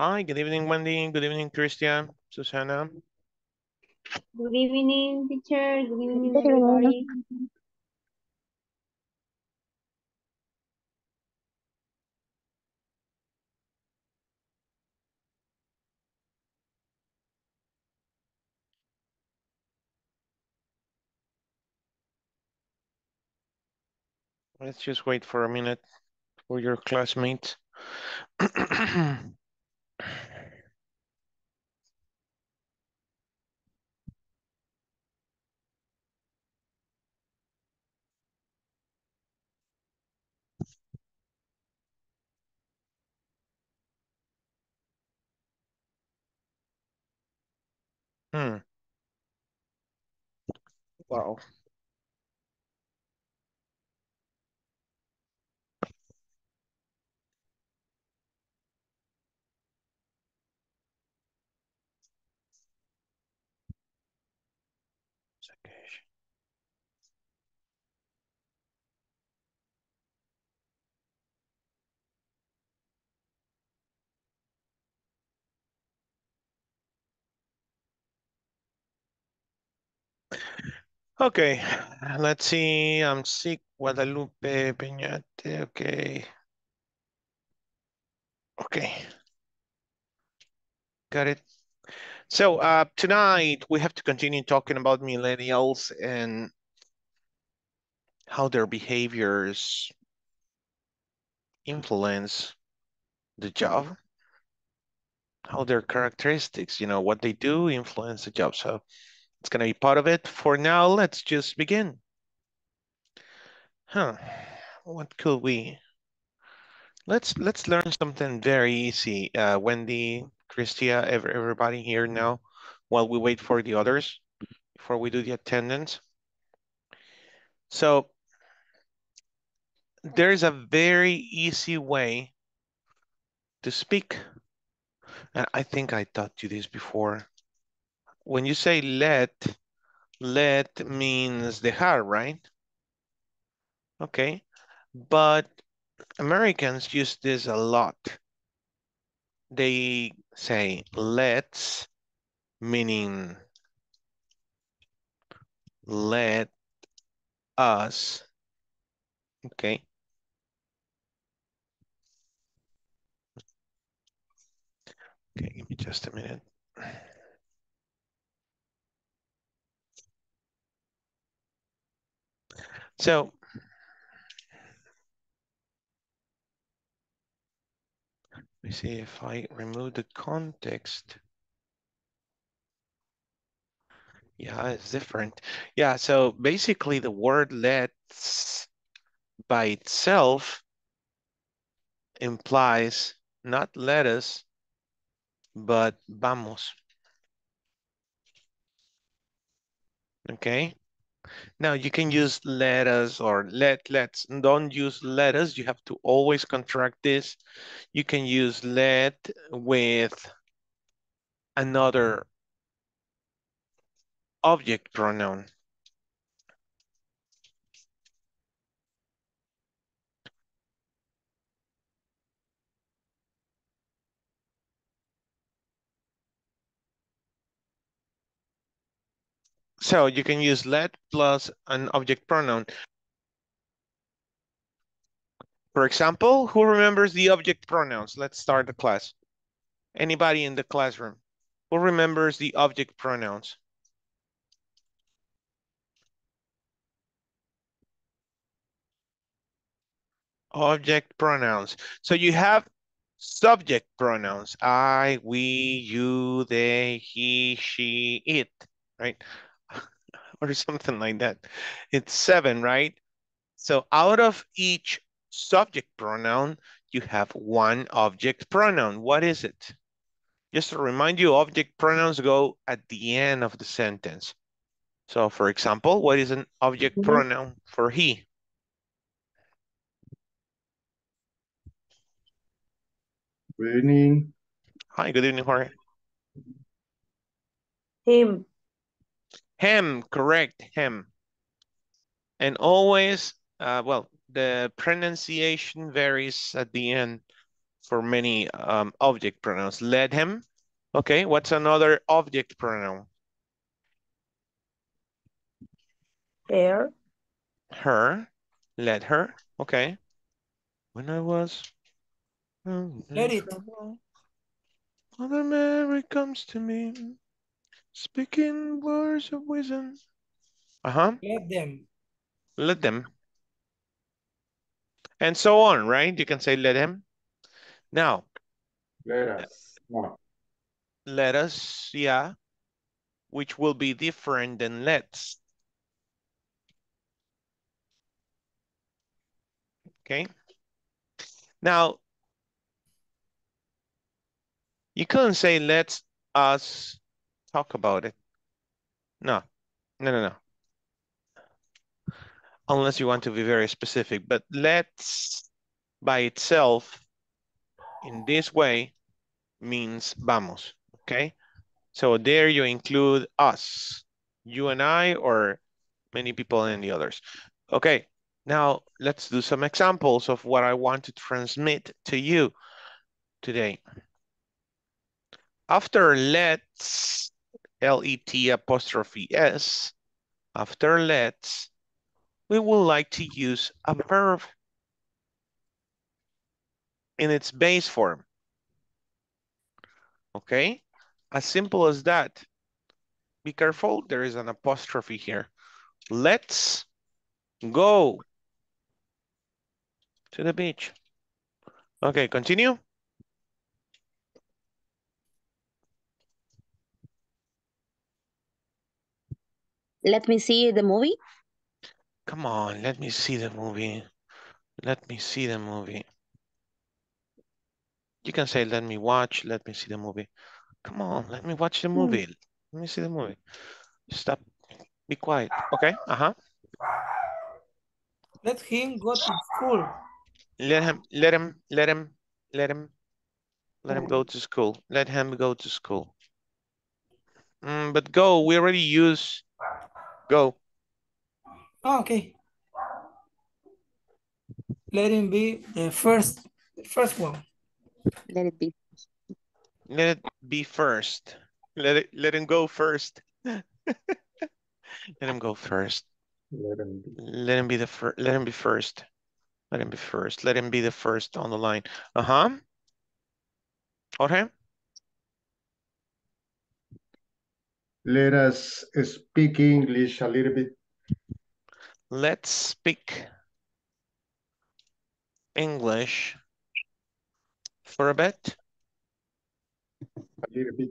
Hi, good evening, Wendy. Good evening, Christian, Susana. Good evening, teacher. Good evening, Good evening. everybody. Let's just wait for a minute for your classmates. hmm. Wow. Okay, let's see. I'm sick. Guadalupe Peñate. Okay. Okay. Got it. So uh, tonight we have to continue talking about millennials and how their behaviors influence the job, how their characteristics, you know, what they do influence the job. So it's going to be part of it. For now, let's just begin. Huh, what could we? Let's let's learn something very easy. Uh, Wendy, Christia, every, everybody here now, while we wait for the others, before we do the attendance. So there's a very easy way to speak. And I think I taught you this before. When you say let, let means the heart, right? Okay, but Americans use this a lot. They say let's, meaning let us, okay? Okay, give me just a minute. So, let me see if I remove the context. Yeah, it's different. Yeah, so basically the word let's by itself implies not let us, but vamos. Okay. Now you can use let us or let let's. Don't use let us. You have to always contract this. You can use let with another object pronoun. So you can use let plus an object pronoun. For example, who remembers the object pronouns? Let's start the class. Anybody in the classroom? Who remembers the object pronouns? Object pronouns. So you have subject pronouns. I, we, you, they, he, she, it, right? or something like that. It's seven, right? So out of each subject pronoun, you have one object pronoun. What is it? Just to remind you, object pronouns go at the end of the sentence. So for example, what is an object mm -hmm. pronoun for he? Good evening. Hi, good evening, Jorge. Him. Him, correct, him. And always, uh, well, the pronunciation varies at the end for many um, object pronouns. Let him. Okay, what's another object pronoun? Her. Her. Let her. Okay. When I was. Let it. Mother Mary comes to me, speaking words of wisdom. Uh-huh. Let them. Let them. And so on, right? You can say let him. Now, Let us. No. let us, yeah, which will be different than let's. Okay. Now, you couldn't say let's us talk about it. No, no, no, no. Unless you want to be very specific, but let's by itself in this way means vamos, okay? So there you include us, you and I, or many people and the others. Okay, now let's do some examples of what I want to transmit to you today. After let's, L-E-T apostrophe S, after let's, we would like to use a verb in its base form. Okay, as simple as that. Be careful, there is an apostrophe here. Let's go to the beach. Okay, continue. Let me see the movie. Come on, let me see the movie. Let me see the movie. You can say, let me watch, let me see the movie. Come on, let me watch the movie. Let me see the movie. Stop, be quiet. Okay, uh-huh. Let him go to school. Let him, let him, let him, let him, let him go to school. Let him go to school. Mm, but go, we already use go. Oh, okay. Let him be the first, the first one. Let it be. Let it be first. Let it, let him go first. let him go first. Let them be. Let him be the first. Let him be first. Let him be first. Let him be the first on the line. Uh-huh. Okay. Let us speak English a little bit. Let's speak English for a bit. A little bit.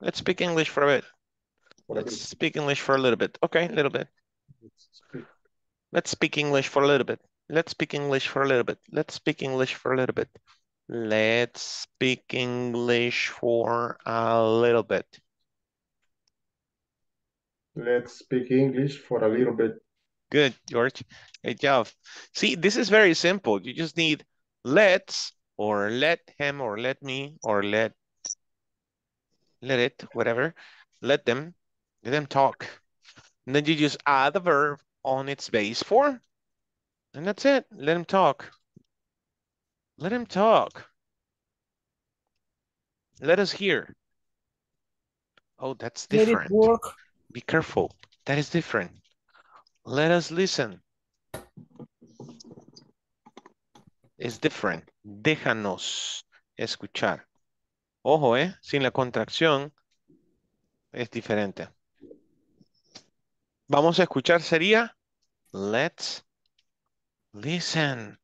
Let's speak English for a bit. for Let's bit. speak English for a little bit. Okay, a little bit. Let's speak. Let's speak English for a little bit. Let's speak English for a little bit. Let's speak English for a little bit. Let's speak English for a little bit. Let's speak English for a little bit. Good, George. Great job. See, this is very simple. You just need let's or let him or let me or let let it, whatever. Let them, let them talk. And then you just add the verb on its base form. And that's it. Let him talk. Let him talk. Let us hear. Oh, that's Let it different. work. Be careful. That is different. Let us listen. Es different. Déjanos escuchar. Ojo, eh. Sin la contracción es diferente. Vamos a escuchar sería let's listen.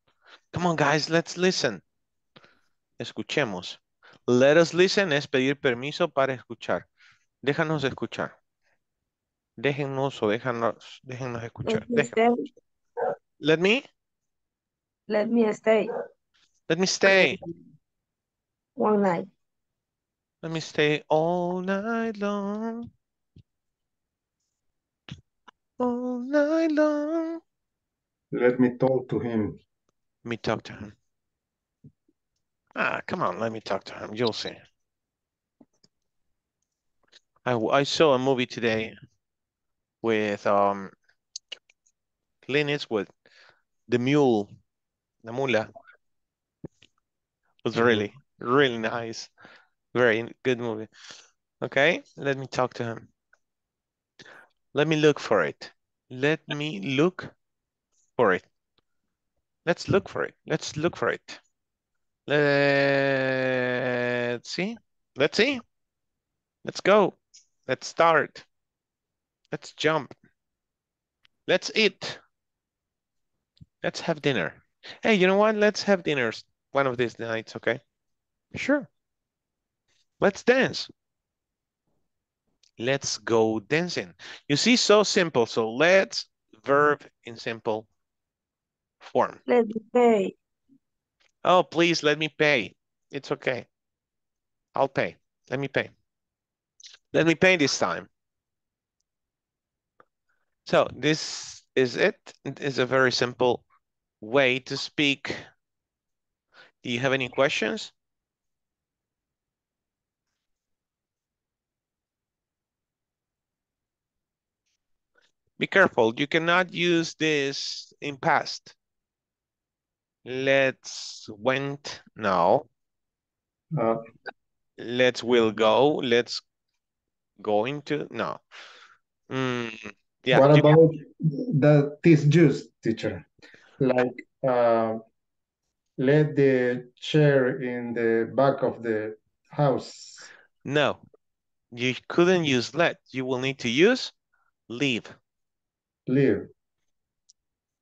Come on, guys, let's listen. Escuchemos. Let us listen es pedir permiso para escuchar. Déjanos escuchar. Déjennos o déjanos, déjennos escuchar. Let me Déjanos. stay. Let me, Let me stay. let me stay. One night. Let me stay all night long. All night long. Let me talk to him. Let me talk to him. Ah, come on, let me talk to him. You'll see. I, I saw a movie today with um Clint Eastwood, the mule, the mula. was really, really nice. Very good movie. Okay, let me talk to him. Let me look for it. Let me look for it. Let's look for it. Let's look for it. Let's see. Let's see. Let's go. Let's start. Let's jump. Let's eat. Let's have dinner. Hey, you know what? Let's have dinners one of these nights, okay? Sure. Let's dance. Let's go dancing. You see, so simple. So let's verb in simple form. Let me pay. Oh, please let me pay. It's okay. I'll pay. Let me pay. Let me pay this time. So this is it. It is a very simple way to speak. Do you have any questions? Be careful. You cannot use this in past. Let's went. now. Uh, Let's will go. Let's going to. No. Mm, yeah. what about the this juice, teacher? Like, uh, let the chair in the back of the house. no. You couldn't use let. You will need to use leave. Leave.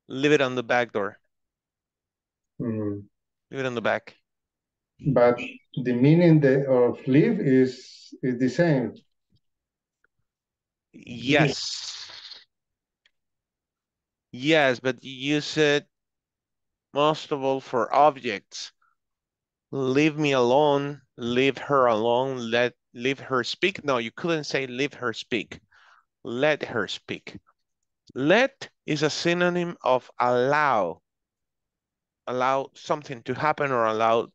Leave it on the back door. Mm. Leave it on the back. But the meaning of leave is, is the same. Yes. Yes, but you use it most of all for objects. Leave me alone, leave her alone, let leave her speak. No, you couldn't say leave her speak. Let her speak. Let is a synonym of allow. Allow something to happen or allow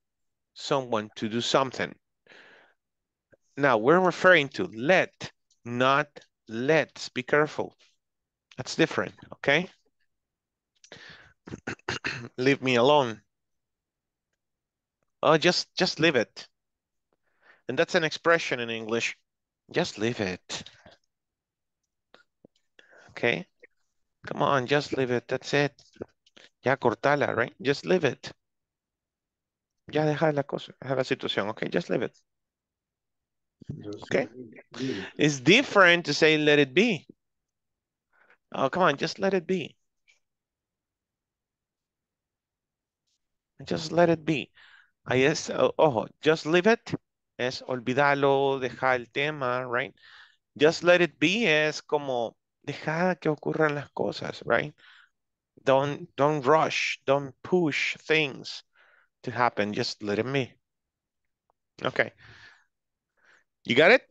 someone to do something. Now we're referring to let, not let's. Be careful. That's different, okay? leave me alone. Oh, just just leave it. And that's an expression in English. Just leave it. Okay? Come on, just leave it. That's it. Ya cortala, right? Just leave it. Ya deja la cosa, deja la situación, okay? Just leave it. Okay. It's different to say let it be. Oh, come on, just let it be. Just let it be. Ahí es, ojo, just leave it es olvídalo, deja el tema, right? Just let it be es como deja que ocurran las cosas, right? Don't don't rush, don't push things to happen, just let it be. Okay. You got it?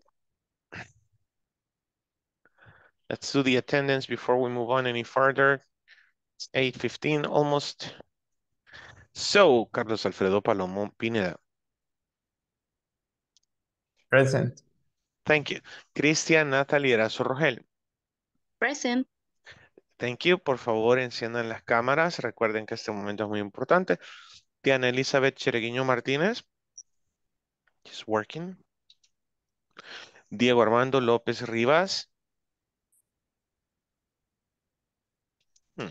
Let's do the attendance before we move on any further. It's 8:15 almost. So, Carlos Alfredo Palomo Pineda. Present. Thank you. Cristian Natalie Erazo Rogel. Present. Thank you. Por favor, enciendan las cámaras. Recuerden que este momento es muy importante. Diana Elizabeth Chereguiño Martínez. She's working. Diego Armando López Rivas. Hmm.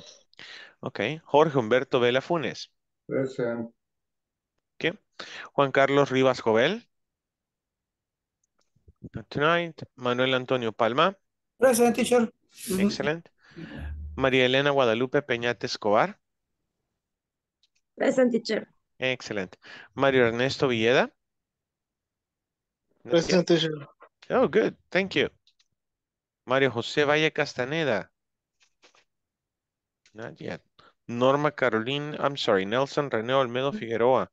Ok. Jorge Humberto Vela Funes. Present. Juan Carlos Rivas Jovel. Not tonight. Manuel Antonio Palma. Present teacher. Excellent. María Elena Guadalupe Peñate Escobar. Present teacher. Excellent. Mario Ernesto Villeda. Present teacher. Oh, good. Thank you. Mario José Valle Castaneda. Not yet. Norma Caroline, I'm sorry, Nelson René Olmedo Figueroa.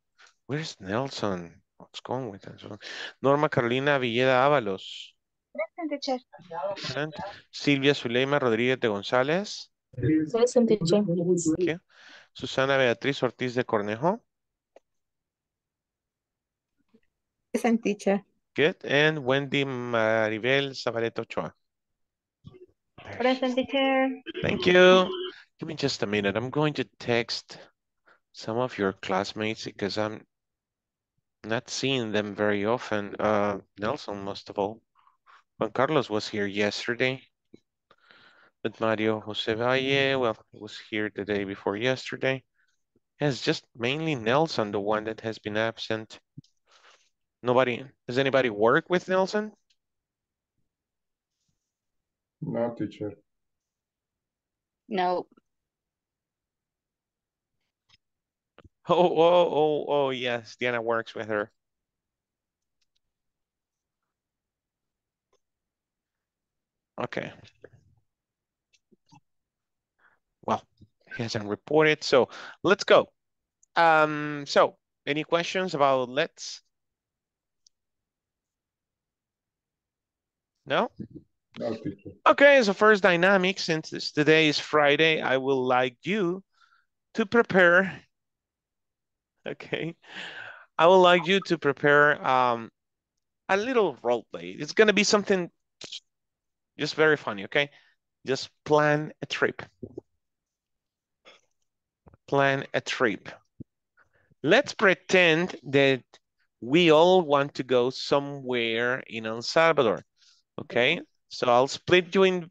Where's Nelson? What's going with that? Norma Carolina Villeda Ábalos. Present teacher. Silvia Zuleima Rodríguez de González. Present teacher. Susana Beatriz Ortiz de Cornejo. Present teacher. Good. And Wendy Maribel Zabaleta Ochoa. Present teacher. Thank you. Give me just a minute. I'm going to text some of your classmates because I'm Not seeing them very often. Uh, Nelson, most of all. Juan Carlos was here yesterday. But Mario Jose Valle, well, he was here the day before yesterday. It's just mainly Nelson, the one that has been absent. Nobody, does anybody work with Nelson? No, teacher. No. Oh, oh, oh, oh, yes, Diana works with her. Okay. Well, he hasn't reported, so let's go. Um, so any questions about let's? No? No. Okay, so first dynamic, since today is Friday, I will like you to prepare. Okay, I would like you to prepare um, a little role play. It's gonna be something just very funny, okay? Just plan a trip. Plan a trip. Let's pretend that we all want to go somewhere in El Salvador, okay? So I'll split you in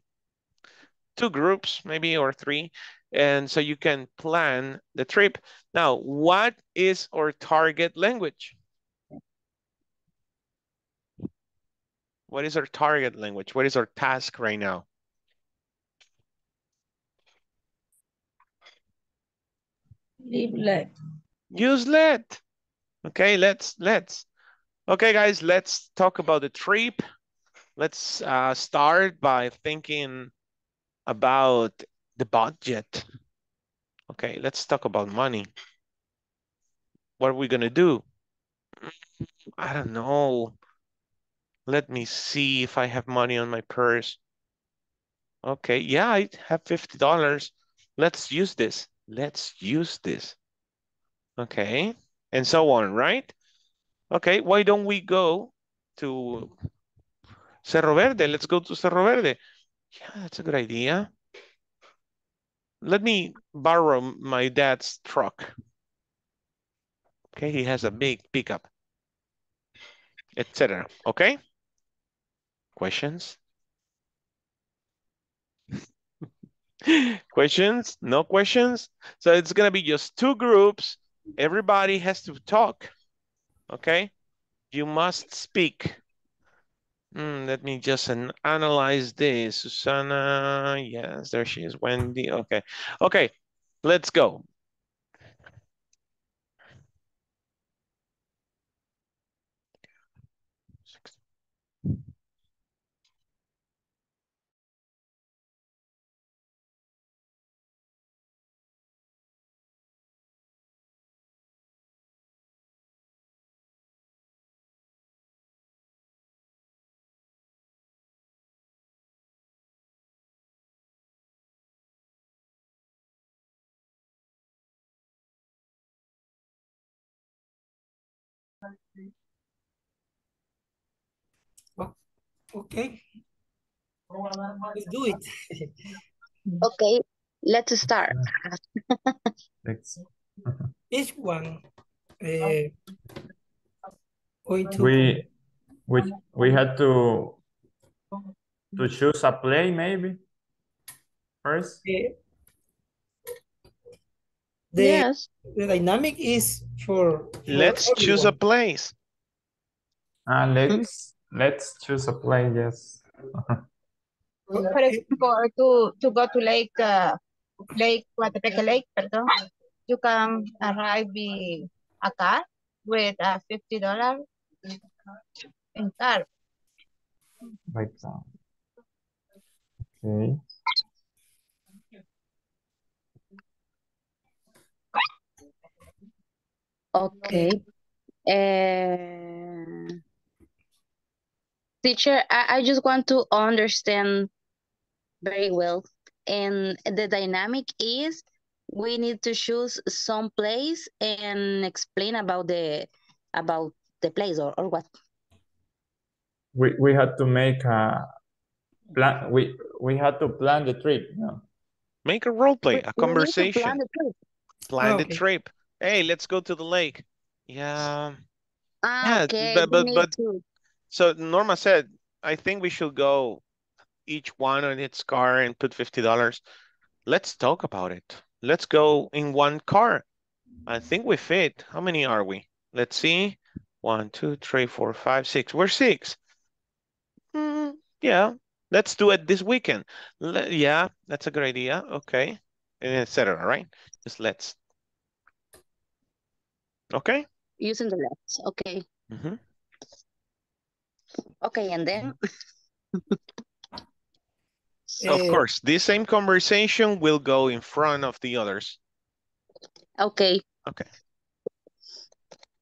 two groups, maybe, or three, and so you can plan the trip. Now, what is our target language? What is our target language? What is our task right now? Leave let. Use let. Okay, let's, let's. Okay, guys, let's talk about the trip. Let's uh, start by thinking about the budget. Okay, let's talk about money. What are we gonna do? Mm, I don't know. Let me see if I have money on my purse. Okay, yeah, I have $50. Let's use this. Let's use this. Okay, and so on, right? Okay, why don't we go to Cerro Verde? Let's go to Cerro Verde. Yeah, that's a good idea. Let me borrow my dad's truck. Okay, he has a mm-hmm. big pickup, etc. Okay? Questions? questions? No questions? So it's gonna be just two groups. Everybody has to talk. Okay? You must speak. Mm, let me just an analyze this. Susana, yes, there she is. Wendy, okay. Okay, let's go. Okay. Let's do it. Okay, let's start. Let's, Each one. Uh, going to we, we, we had to, to choose a play maybe first. uh, the, Yes. the dynamic is for, for Let's choose a place. Uh, let's, let's choose a place, yes. For example, to, to go to Lake, uh, Lake, Coatepeque Lake, perdón, you can arrive by a car with uh, fifty dollars in car. Like that. Okay. Okay. Uh, teacher, I, I just want to understand very well. And the dynamic is we need to choose some place and explain about the about the place or, or what. We, we had to make a plan, we, we had to plan the trip, no? Make a role play, We- a we conversation. plan the trip. Plan the Okay. trip. Hey, let's go to the lake. Yeah, Ah, Yeah, okay. but- but- but- So Norma said, I think we should go each one on its car and put fifty dollars. Let's talk about it. Let's go in one car. I think we fit. How many are we? Let's see. One, two, three, four, five, six. We're six. Hmm, yeah, let's do it this weekend. Le- yeah, that's a good idea. Okay, and etc. Right? Just let's. Okay. using the left. Okay. Mhm. Okay, and then Of course, this same conversation will go in front of the others. okay. Okay,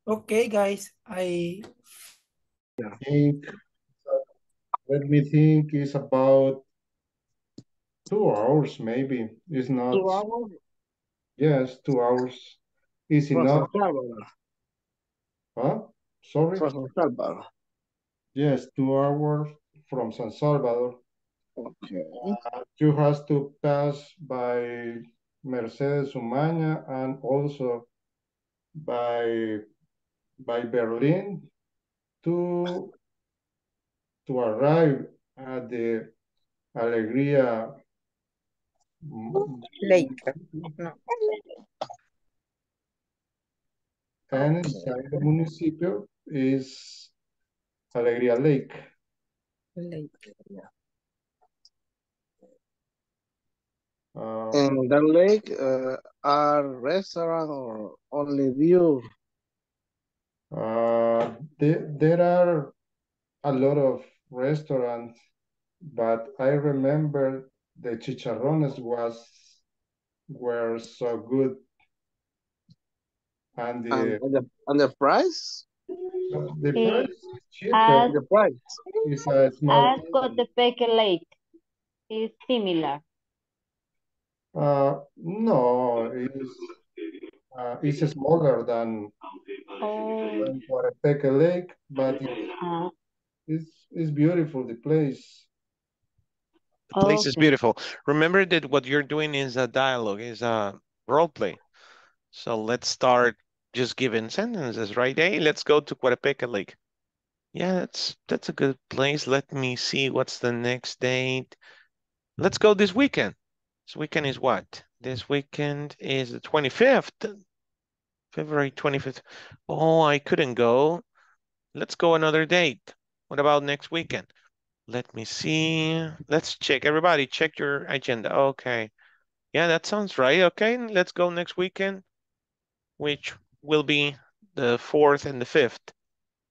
Okay, guys, I think, let me think, it's about two hours maybe. It's not, Two hours yes, two hours is from enough. Salvador. Huh? Sorry? From San Salvador. Yes, two hours from San Salvador. Okay. Uh, You have to pass by Mercedes Umaña and also by by Berlin to to arrive at the Alegría Lake. No. And inside the municipio is Alegría Lake. Lake. Uh, In the lake, uh, are restaurant or only view? Uh, there, there are a lot of restaurants, but I remember the chicharrones was were so good. And the, And the, and the price? the price is cheaper. as- The price. It's a small, As Coatepeque Lake is similar. uh, no, it's, uh, it's smaller than, Oh, than Coatepeque Lake, but it- uh, it's, it's beautiful, the place. The place is beautiful. Remember that what you're doing is a dialogue, is a role play. So let's start just giving sentences, right? Hey, let's go to Coatepeque Lake. Yeah, that's that's a good place. Let me see what's the next date. Let's go this weekend. This weekend is what? This weekend is the 25th. February 25th. Oh, I couldn't go. Let's go another date. What about next weekend? Let me see. Let's check. Everybody, check your agenda. Okay. Yeah, that sounds right. Okay, let's go next weekend, which will be the 4th and the 5th.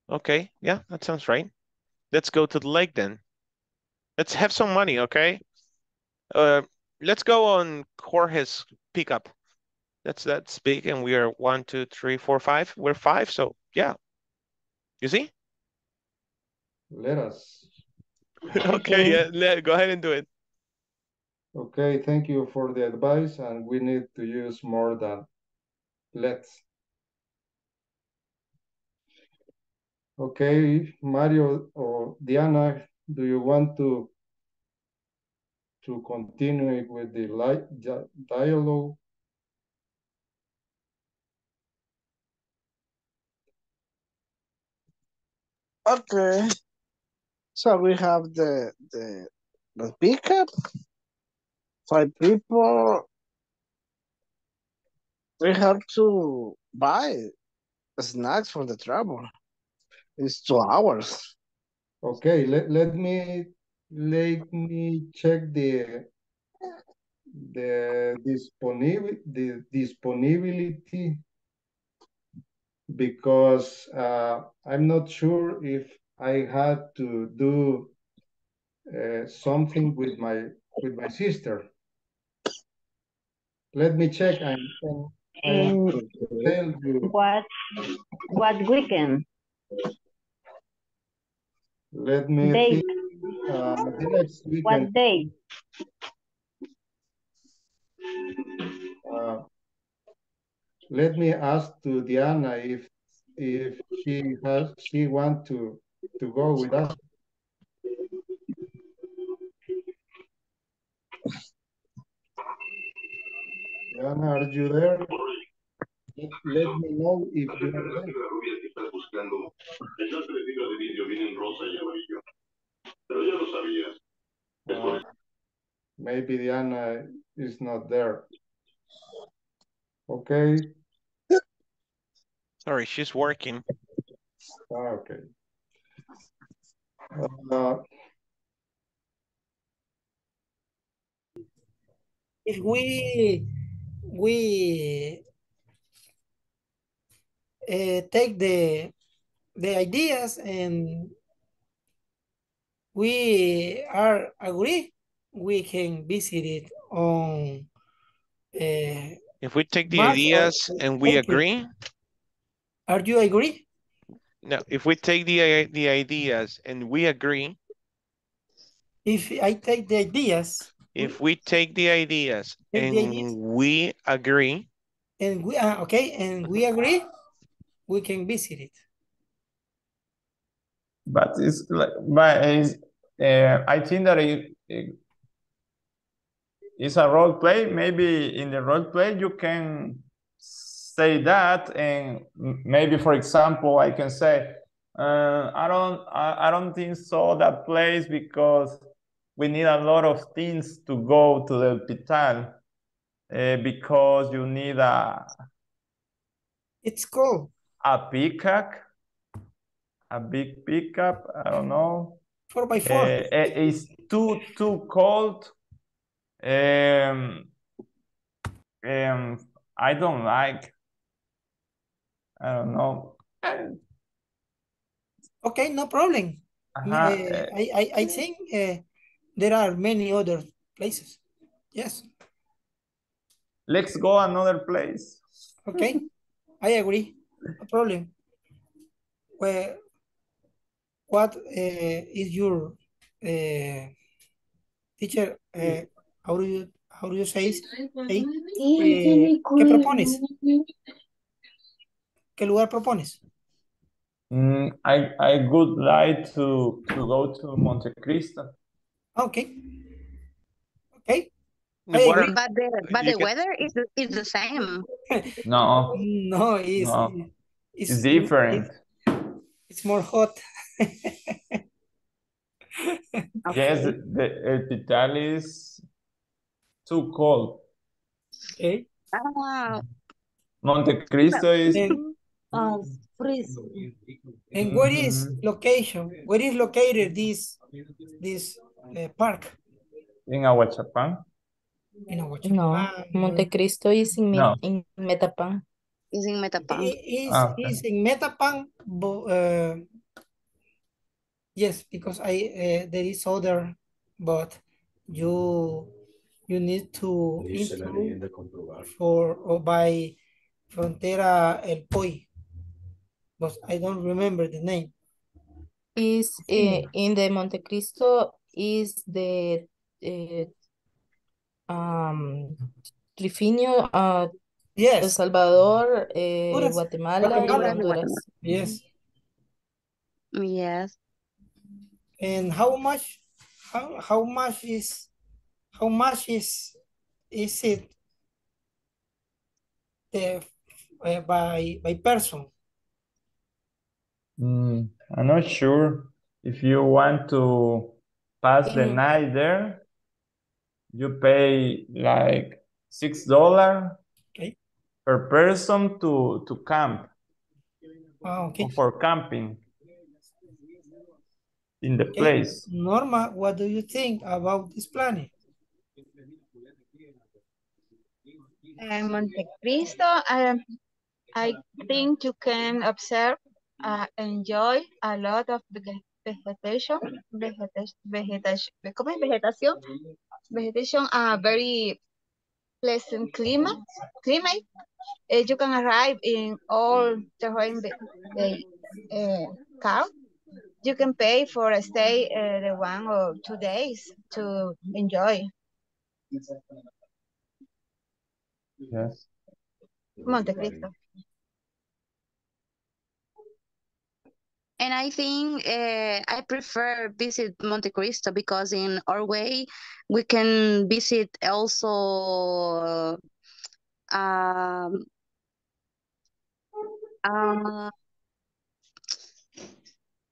Okay, yeah, that sounds right. Let's go to the lake then. Let's have some money, okay? Uh, let's go on Jorge's pickup. That's that's big, and we are one, two, three, four, five. We're five, so yeah. You see? Let us. Okay, yeah, let, go ahead and do it. Okay, thank you for the advice, and we need to use more than let's. Okay, Mario or Diana, do you want to to continue with the light dialogue? Okay. So we have the the the pickup. Five people. We have to buy snacks for the travel. It's two hours. Okay, let, let me let me check the the disponibility the disponibility because uh, I'm not sure if I had to do uh, something with my with my sister. Let me check and, and I And will tell you. what, what weekend? Let me Date. think. Uh, the next weekend. What day? Uh, let me ask to Diana if if she has she want to to go with us. Diana, are you there? Let, let me know if you are there. Esperando. Pensaste que tipos de vídeo vienen rosa y amarillo. Pero ya lo sabías. Es Uh, maybe Diana is not there. Okay, Sorry, she's working. ah, okay. Uh, If we we uh, take the the ideas and we are agree, we can visit it on uh, If we take the March or ideas and we April. agree, Are you agree? no, if we take the, the ideas and we agree, If I take the ideas if we take the ideas Take the ideas. and we agree, and we uh, okay and we agree, we can visit it. But it's like, but it's, uh, I think that it, it it's a role play. Maybe in the role play you can say that, and maybe, for example, I can say, uh, I don't, I, I don't think so that place because we need a lot of things to go to the hospital, uh, because you need a It's called a pickup, a big pickup. I don't know. four by four. Uh, eh, it's too too cold. Um, um, I don't like. I don't know. Okay, no problem. Uh, eh, I, I, I think uh, there are many other places. Yes, let's go another place. okay, I agree. No problem. Where, what uh, is your uh, teacher? Uh, how do you how do you say? it? Hey, eh, ¿Qué propones? ¿Qué lugar propones? Mm, I I would like to to go to Monte Cristo. Okay. Okay. the water. But the but You the can- weather is the, is the same. No, No, it's No, it's, it's different. It's more hot. Yes, the el hospital is too cold. Okay. Ah, Monte Cristo is And, freeze. and where is location? Where is located this this uh, park in Aguachapán. in No, Aguachapán? Montecristo is in, No. in Metapan. is in Metapan. It is Ah, okay. is in Metapan, but uh, yes, because I uh, there is other, but you you need to improve for or by Frontera El Poy, but I don't remember the name. Is Sí. uh, in the Monte Cristo is the uh, um Trifinio, uh, El Yes, Salvador, eh, Honduras. Guatemala, y Guatemala. Honduras. yes. Yes. And how much, how, how much is, how much is, is it uh, uh, by, by person? Mm, I'm not sure if you want to pass the In- night there. You pay like six dollar Okay. per person to to camp Ah, okay. for camping in the Okay. place. Norma, what do you think about this planning? And Monte Cristo, um, I think you can observe, uh, enjoy a lot of vege- vegetation, vegetation, vegetation, ¿cómo? Vegetation, uh, very pleasant climate, climate. Uh, you can arrive in all terrain the, the uh, car. You can pay for a stay uh, the one or two days to enjoy Yes. Monte Cristo. And I think uh, I prefer visit Monte Cristo because in our way we can visit also um, uh,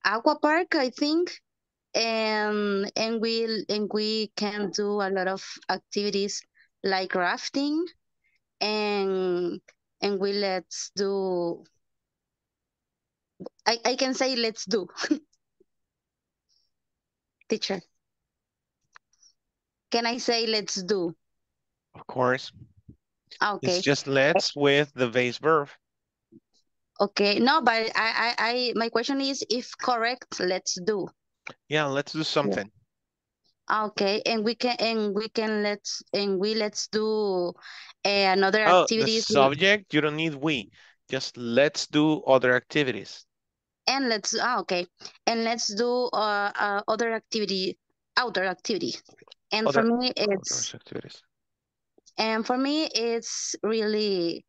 aqua park, I think, and and we and we can do a lot of activities like rafting, and and we let's do. I I can say let's do. Teacher. Can I say let's do? Of course. Ah, okay. It's just let's with the base verb. Okay, no, but I, I, I, my question is if correct, let's do. Yeah, let's do something. Okay, and we can, and we can let's, and we let's do uh, another Oh, the activity. subject, you don't need we. Just let's do other activities. And let's, ah, okay, and let's do uh, uh other activity, outdoor activity. And for me, it's, activities. and for me, it's really,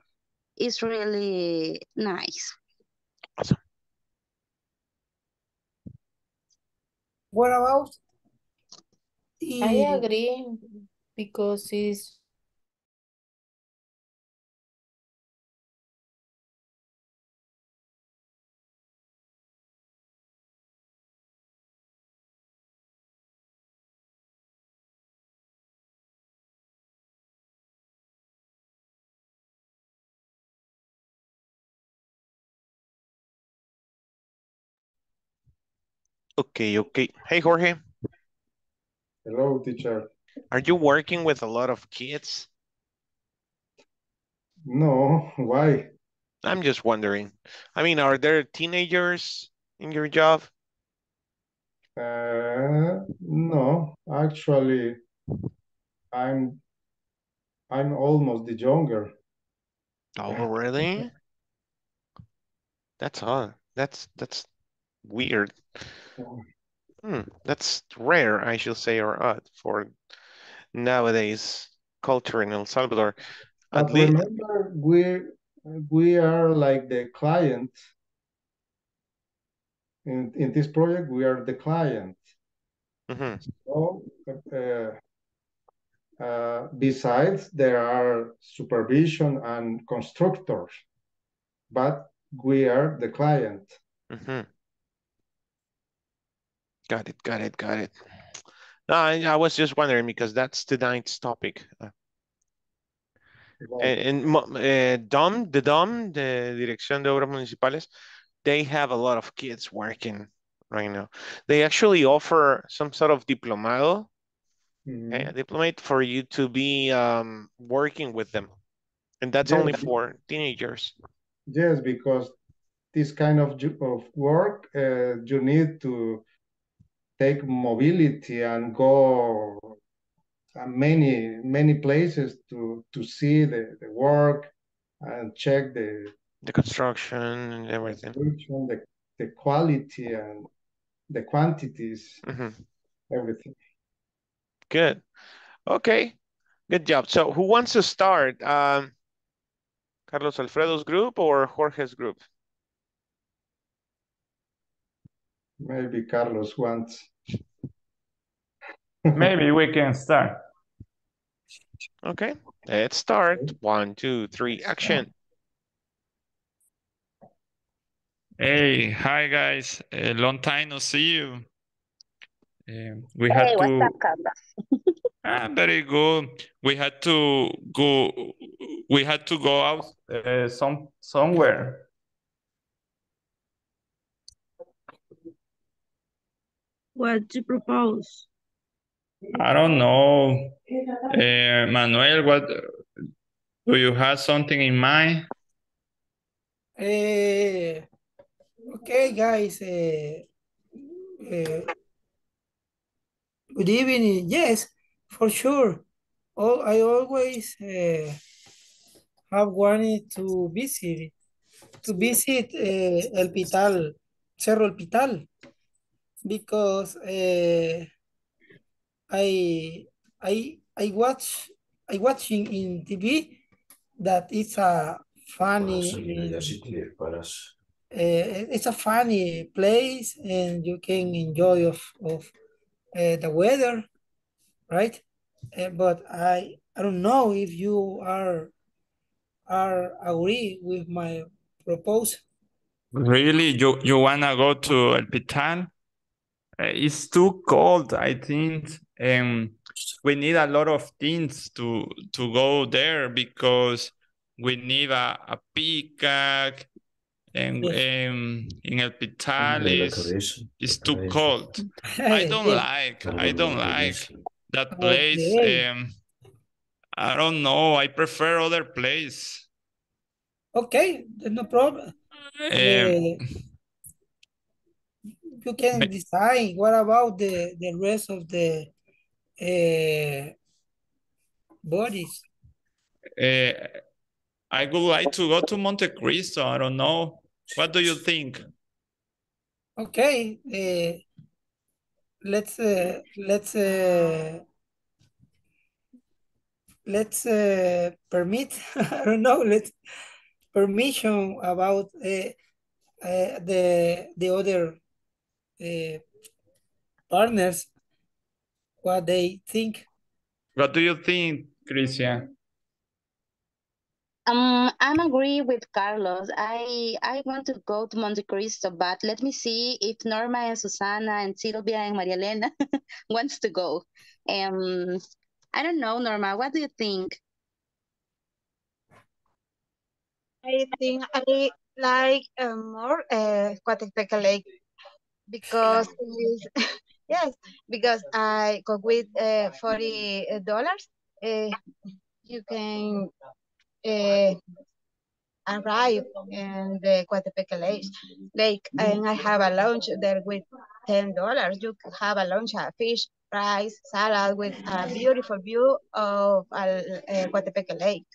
it's really nice. What about? I agree because it's Okay, okay. Hey, Jorge, Hello, teacher. are you working with a lot of kids? No, why? I'm just wondering. I mean, are there teenagers in your job? Uh, no, actually, I'm I'm almost the younger. Oh, really? That's odd. That's that's weird. Hmm, that's rare, I should say, or odd for nowadays culture in El Salvador. At But least, remember, we we are like the client. In in this project, we are the client. Mhm. So, uh, uh, besides, there are supervision and constructors, but we are the client. Mhm. Got it, got it, got it. No, I, I was just wondering because that's tonight's topic. Uh, And, and uh, DOM, the DOM, the Dirección de Obras Municipales, they have a lot of kids working right now. They actually offer some sort of diplomado, Mhm. a diplomate for you to be um, working with them. And that's Yeah. only for teenagers. Yes, because this kind of of work, uh, you need to take mobility and go uh, many many places to to see the, the work and check the The construction and everything. the the quality and the quantities, Mhm. everything. Good. Okay. Good job. So who wants to start? Um, Carlos Alfredo's group or Jorge's group? Maybe Carlos wants. Maybe we can start. Okay, let's start. One, two, three, action. Hey, hi guys. A long time no see you. Um, we had Hey, to. what's up, Carlos? Ah, very good. We had to go. We had to go out Uh, some somewhere. What do you propose? I don't know. Uh, Manuel, what do you have something in mind? Eh, okay, guys. eh, good evening. Yes, for sure. All, I always have wanted to visit to visit El Pital, Cerro El Pital, because I I I watch I watching in TV that it's a funny eh, it's a funny place and you can enjoy of of uh, the weather, right? Uh, but I I don't know if you are are agree with my proposal. Really, you you wanna go to El Pital? Uh, it's too cold, I think. Um, we need a lot of things to to go there because we need a, a peacock and um, in El Pital is it's too cold. I don't like I don't like that place. Okay. Um, I don't know. I prefer other place. Okay, no problem. Um, Eh, you can decide. What about the the rest of the uh, bodies? uh, I would like to go to Monte Cristo. I don't know. What do you think? Okay, uh, let's uh, let's uh, let's uh, permit. I don't know. Let's permission about uh, uh, the the other uh, partners what they think. What do you think, Christian? Um, I'm agree with Carlos. I I want to go to Monte Cristo, but let me see if Norma and Susana and Silvia and Maria Elena wants to go. Um, I don't know, Norma. What do you think? I think I like uh, more uh, Coatepeque Lake because it's, yes, because I go with uh, forty dollars. Uh, you can uh, arrive in the Coatepeque Lake, Lake, and I have a lunch there with ten dollars. You can have a lunch, a fish, rice, salad with a beautiful view of uh, uh, Coatepeque Lake.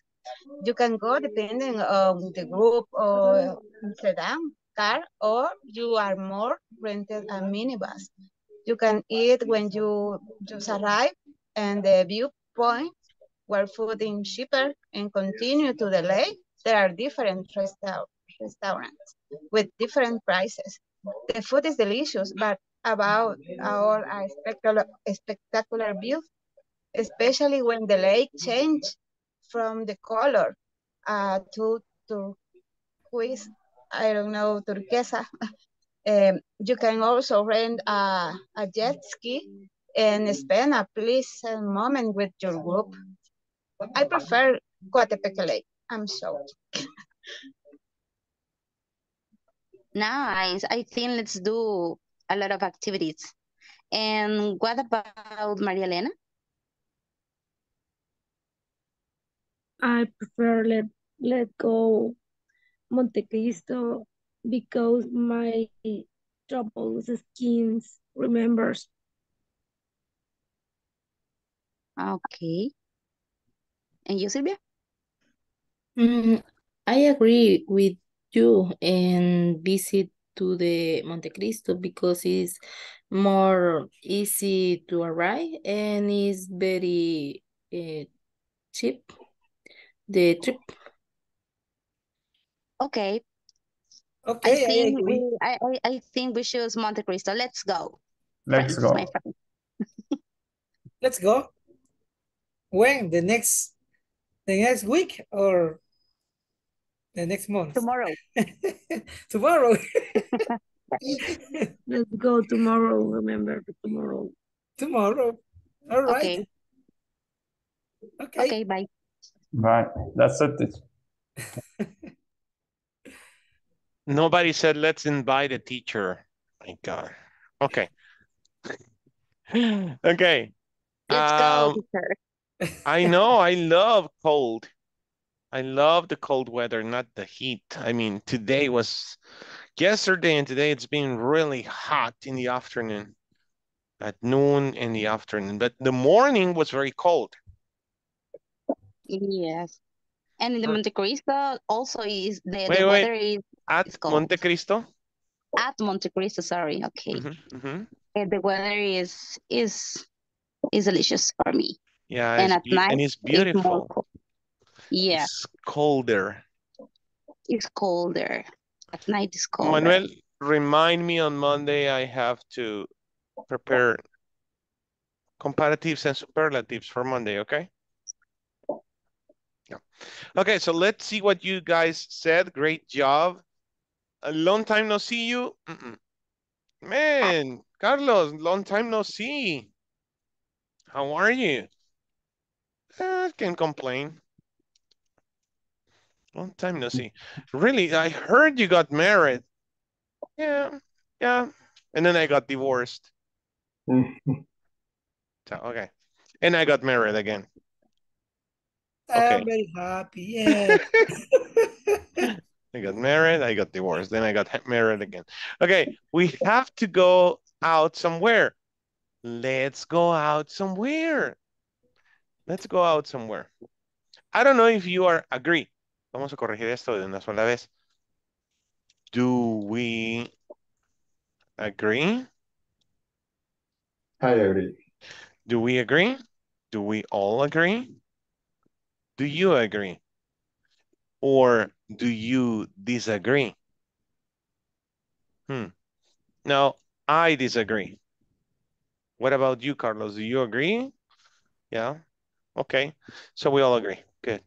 You can go depending on the group or sedan car, or you are more rented a minibus. You can eat when you just arrive, and the viewpoint where food is cheaper and continue to the lake. There are different resta restaurants with different prices. The food is delicious, but about our uh, spectacular, spectacular view, especially when the lake change from the color uh, to turquoise, I don't know, turquesa. um, you can also rent a, a jet ski and spend a pleasant moment with your group. I prefer Coatepeque Lake. I'm sorry. Nice. I think let's do a lot of activities. And what about Maria Elena? I prefer let let go Monte Cristo because my troubles skins remembers. Okay. And you, Silvia? Mm, I agree with you and visit to the Monte Cristo because it's more easy to arrive and it's very uh, cheap, the trip. Okay. Okay, I I think agree. we I, I, I think we choose Monte Cristo. Let's go. Let's friends, go. my friend. Let's go. When? The next the next week or the next month? Tomorrow. Tomorrow. Let's go tomorrow. Remember tomorrow. Tomorrow. All right. Okay. Okay. Okay, bye. Right. That's it. Nobody said, let's invite a teacher. My God. Okay. okay. Let's go, Um. I know, I love cold. I love the cold weather, not the heat. I mean, today was yesterday and today it's been really hot in the afternoon, at noon in the afternoon, but the morning was very cold. Yes. And in the Monte Cristo also is the, Wait, the wait. weather is At It's cold. Monte Cristo? at Monte Cristo, sorry. Okay. Mhm, mhm. And the weather is is is delicious for me. Yeah, and it's at night and it's it's beautiful. cold. Yeah, It's colder. it's colder. At night it's colder. Manuel, remind me on Monday I have to prepare comparatives and superlatives for Monday, okay? Yeah. Okay, so let's see what you guys said. Great job. A long time no see you. Mm -mm. Man, Carlos, long time no see. How are you? I can complain. Long time no see. Really, I heard you got married. Yeah, yeah. And then I got divorced. So, okay. And I got married again. Okay. I'm very happy. Yeah. I got married, I got divorced, then I got married again. Okay, we have to go out somewhere. Let's go out somewhere. Let's go out somewhere. I don't know if you are agree. Vamos a corregir esto de una sola vez. Do we agree? I agree. Do we agree? Do we all agree? Do you agree? Or do you disagree? Hmm. No, I disagree. What about you, Carlos? Do you agree? Yeah. Okay. So we all agree. Good.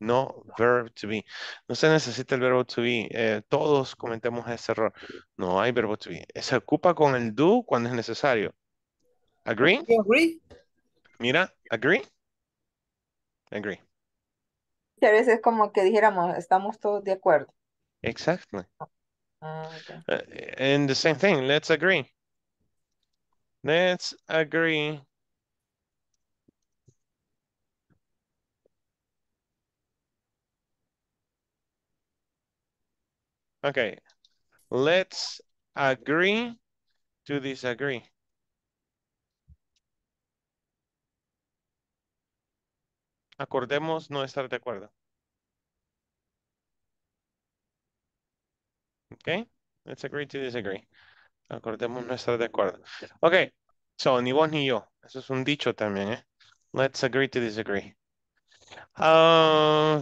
No verb to be. No se necesita el verbo to be. Eh, todos cometemos ese error. No hay verbo to be. Se ocupa con el do cuando es necesario. Agree? Agree? Mira, agree? Agree. Que a veces como que dijéramos, estamos todos de acuerdo. Exactly. Ah, ok. Uh, and the same thing, let's agree. Let's agree. Okay, let's agree to disagree. Acordemos no estar de acuerdo. Okay, let's agree to disagree. Acordemos no estar de acuerdo. Okay, so ni vos ni yo. Eso es un dicho también, ¿eh? Let's agree to disagree. Uh,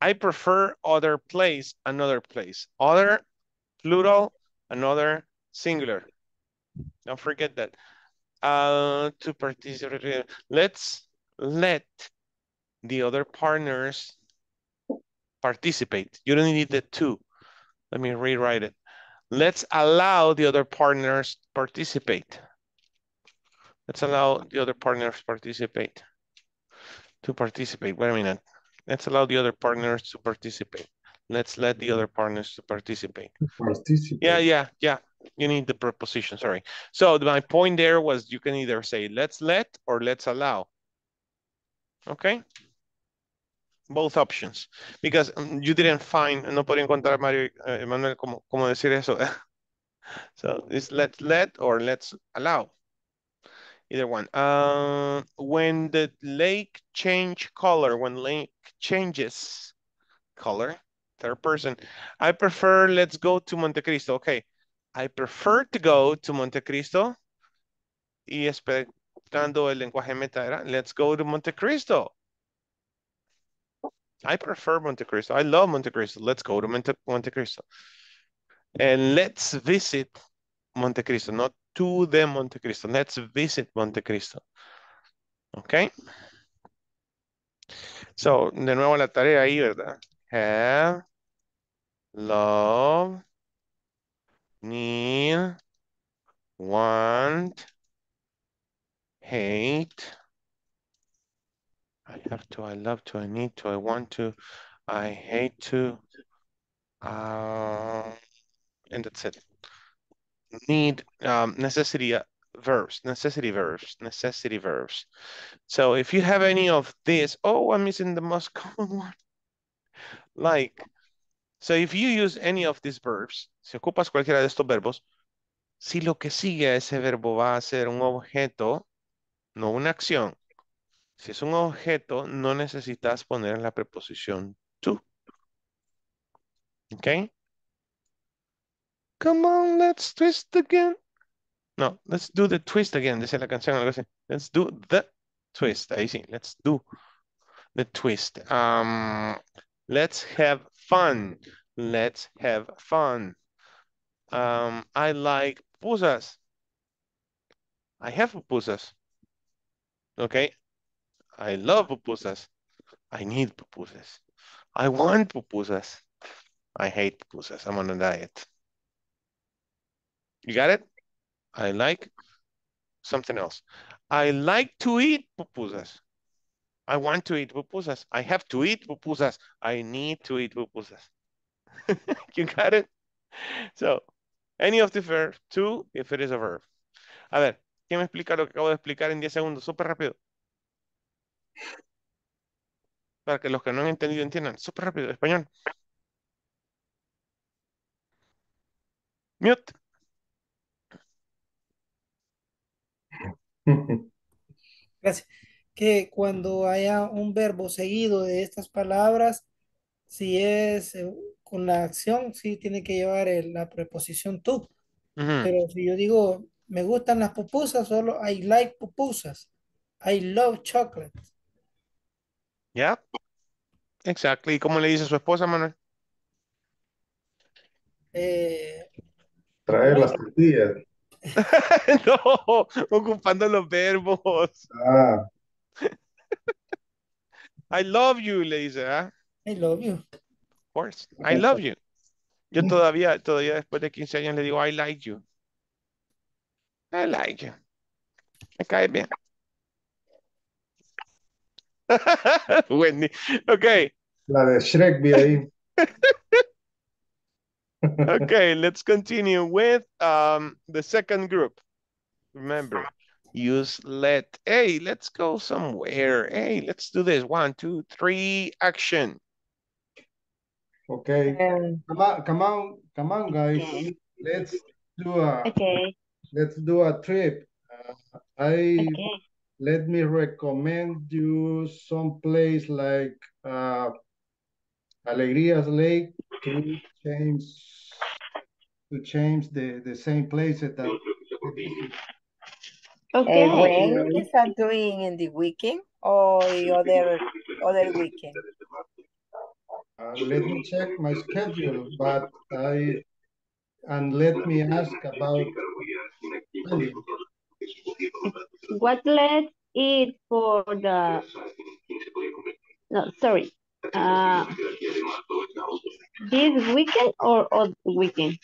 I prefer other place, another place. Other, plural, another, singular. Don't forget that. Uh, to participate, let's let the other partners participate. You don't need the two. Let me rewrite it. Let's allow the other partners participate. Let's allow the other partners participate. To participate. Wait a minute. Let's allow the other partners to participate. Let's let the other partners to participate. Participate. Yeah, yeah, yeah. You need the preposition, sorry. So my point there was you can either say let's let or let's allow. Okay? Both options. Because um, you didn't find, no podía encontrar Mario, uh, Emmanuel, cómo, cómo decir eso. so it's let's let or let's allow. Either one. Uh, when the lake change color, when lake changes color, third person, I prefer let's go to Monte Cristo. Okay. I prefer to go to Montecristo. Y esperando el lenguaje meta era, let's go to Montecristo. I prefer Montecristo. I love Montecristo. Let's go to Monte, Montecristo. And let's visit Montecristo, not to the Montecristo. Let's visit Montecristo. Okay. So, de nuevo la tarea ahí, ¿verdad? Have, love, need, want, hate. I have to, I love to, I need to, I want to, I hate to. Uh, and that's it. Need, um, necessity uh, verbs, necessity verbs, necessity verbs. So if you have any of this, oh, I'm missing the most common one. Like, so if you use any of these verbs, si ocupas cualquiera de estos verbos, si lo que sigue a ese verbo va a ser un objeto, no una acción. Si es un objeto, no necesitas poner la preposición to. Okay? Come on, let's twist again. No, let's do the twist again, dice la canción, algo así. Let's do the twist. Ahí sí, let's do the twist. Um, let's have fun. Let's have fun. Um, I like pupusas. I have pupusas. Okay. I love pupusas. I need pupusas. I want pupusas. I hate pupusas. I'm on a diet. You got it? I like something else. I like to eat pupusas. I want to eat pupusas. I have to eat pupusas. I need to eat pupusas. you got it? So, any of the verbs, to, if it is a verb. A ver, ¿quién me explica lo que acabo de explicar en 10 segundos? Súper rápido. Para que los que no han entendido entiendan. Súper rápido, español. Mute. Gracias. Que cuando haya un verbo seguido de estas palabras, si es eh, con la acción, sí tiene que llevar el- la preposición to. Ujú. Pero si yo digo, me gustan las pupusas, solo I like pupusas. I love chocolate. ¿Ya? Exacto. ¿Y cómo le dice su esposa, Manuel? Eh, Traer las tortillas. no, ocupando los verbos. Ah, I love you, le dice, ¿ah? I love you. Of course. I love you. Yo todavía, todavía después de 15 años le digo, I like you. I like you. Me cae bien. Wendy. Okay. la de Shrek vi ahí. Okay, let's continue with um the second group. Remember, use let. Hey, let's go somewhere. Hey, let's do this. One, two, three, action. Okay. Um, Come on, come on, come on, guys. Let's do a Okay, let's do a trip. Uh, I okay. Let me recommend you some place like uh, Alegrias Lake to change to change the the same places that we visit. Okay. uh, when is that doing in the weekend or the other other weekend? Uh, let me check my schedule, but I and let me ask about Wendy. What let it for the, no, sorry. Uh, this weekend or other weekend?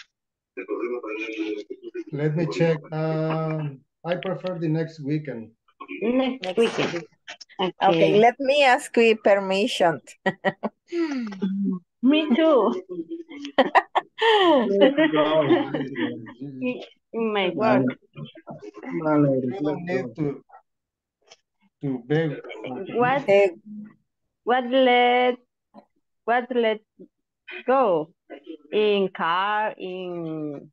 Let me check. Um, I prefer the next weekend. Next Next weekend. week. Okay. Okay, let me ask you permission. Me too. My word. You don't need to to beg. What, Eh, what let, what let go? In car, in,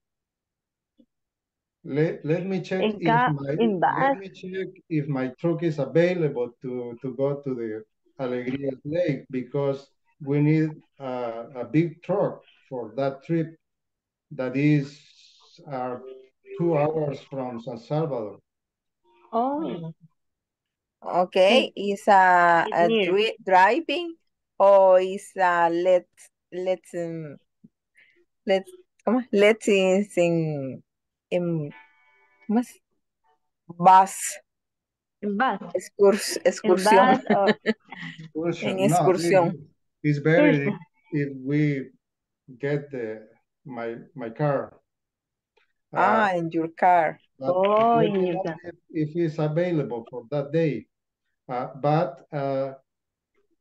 Let, let me check in if car, my in bus? let me check if my truck is available to to go to the Alegría Lake because we need uh, a big truck for that trip that is uh, two hours from San Salvador. Oh, Okay, is a, a near. dri driving or is a let let's um, let's ¿cómo? Let's is in in ¿cómo es? Bus In bus. excurs, In excursión bus or Excursion. No, it- excursión. it's better if, if we get the my my car. Uh, Ah, in your car. Oh, in your car. if, if it's available for that day. Uh, but uh,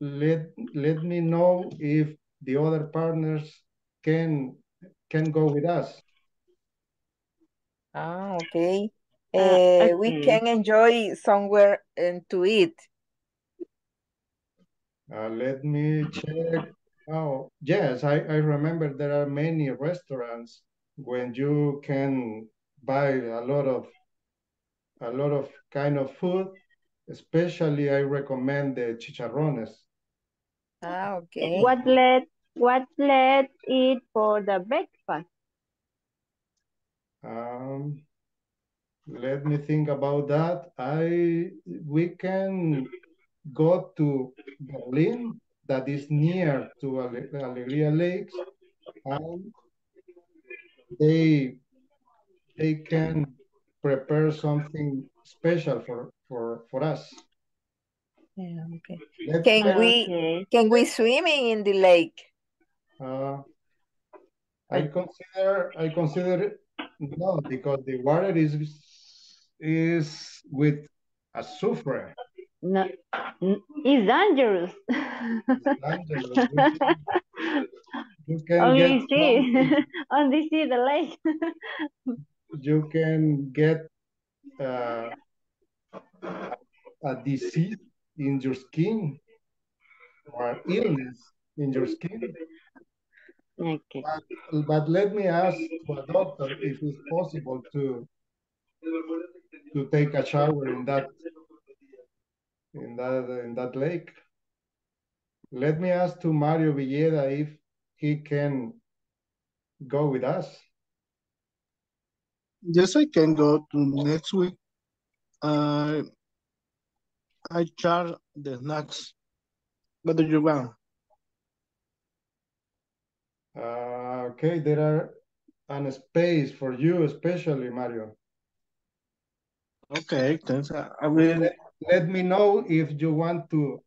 let let me know if the other partners can can go with us. Ah, okay. Ah, Eh, we can enjoy somewhere and to eat. Uh, let me check. Oh, yes, I, I remember there are many restaurants when you can buy a lot of a lot of kind of food. Especially, I recommend the chicharrones. Ah, okay. What let, what let eat for the breakfast? Um, let me think about that. I we can go to Berlin, that is near to Ale- Alegria Lakes, and they they can prepare something special for for for us. Yeah, okay. Let's Can check. we Okay. can we swimming in the lake? Uh, I consider I consider no because the water is is with a sulfur. No, n- it's dangerous. dangerous. You can Only get see, only see the lake. you can get uh, a disease in your skin or illness in your skin. Okay. But, but let me ask to a doctor if it's possible to to take a shower in that in that in that lake. Let me ask to Mario Villeda if he can go with us. Yes, I can go to next week. Uh, I charge the snacks. What do you want? Uh, okay, there are an space for you, especially Mario. Okay, thanks. I will. Let, let me know if you want to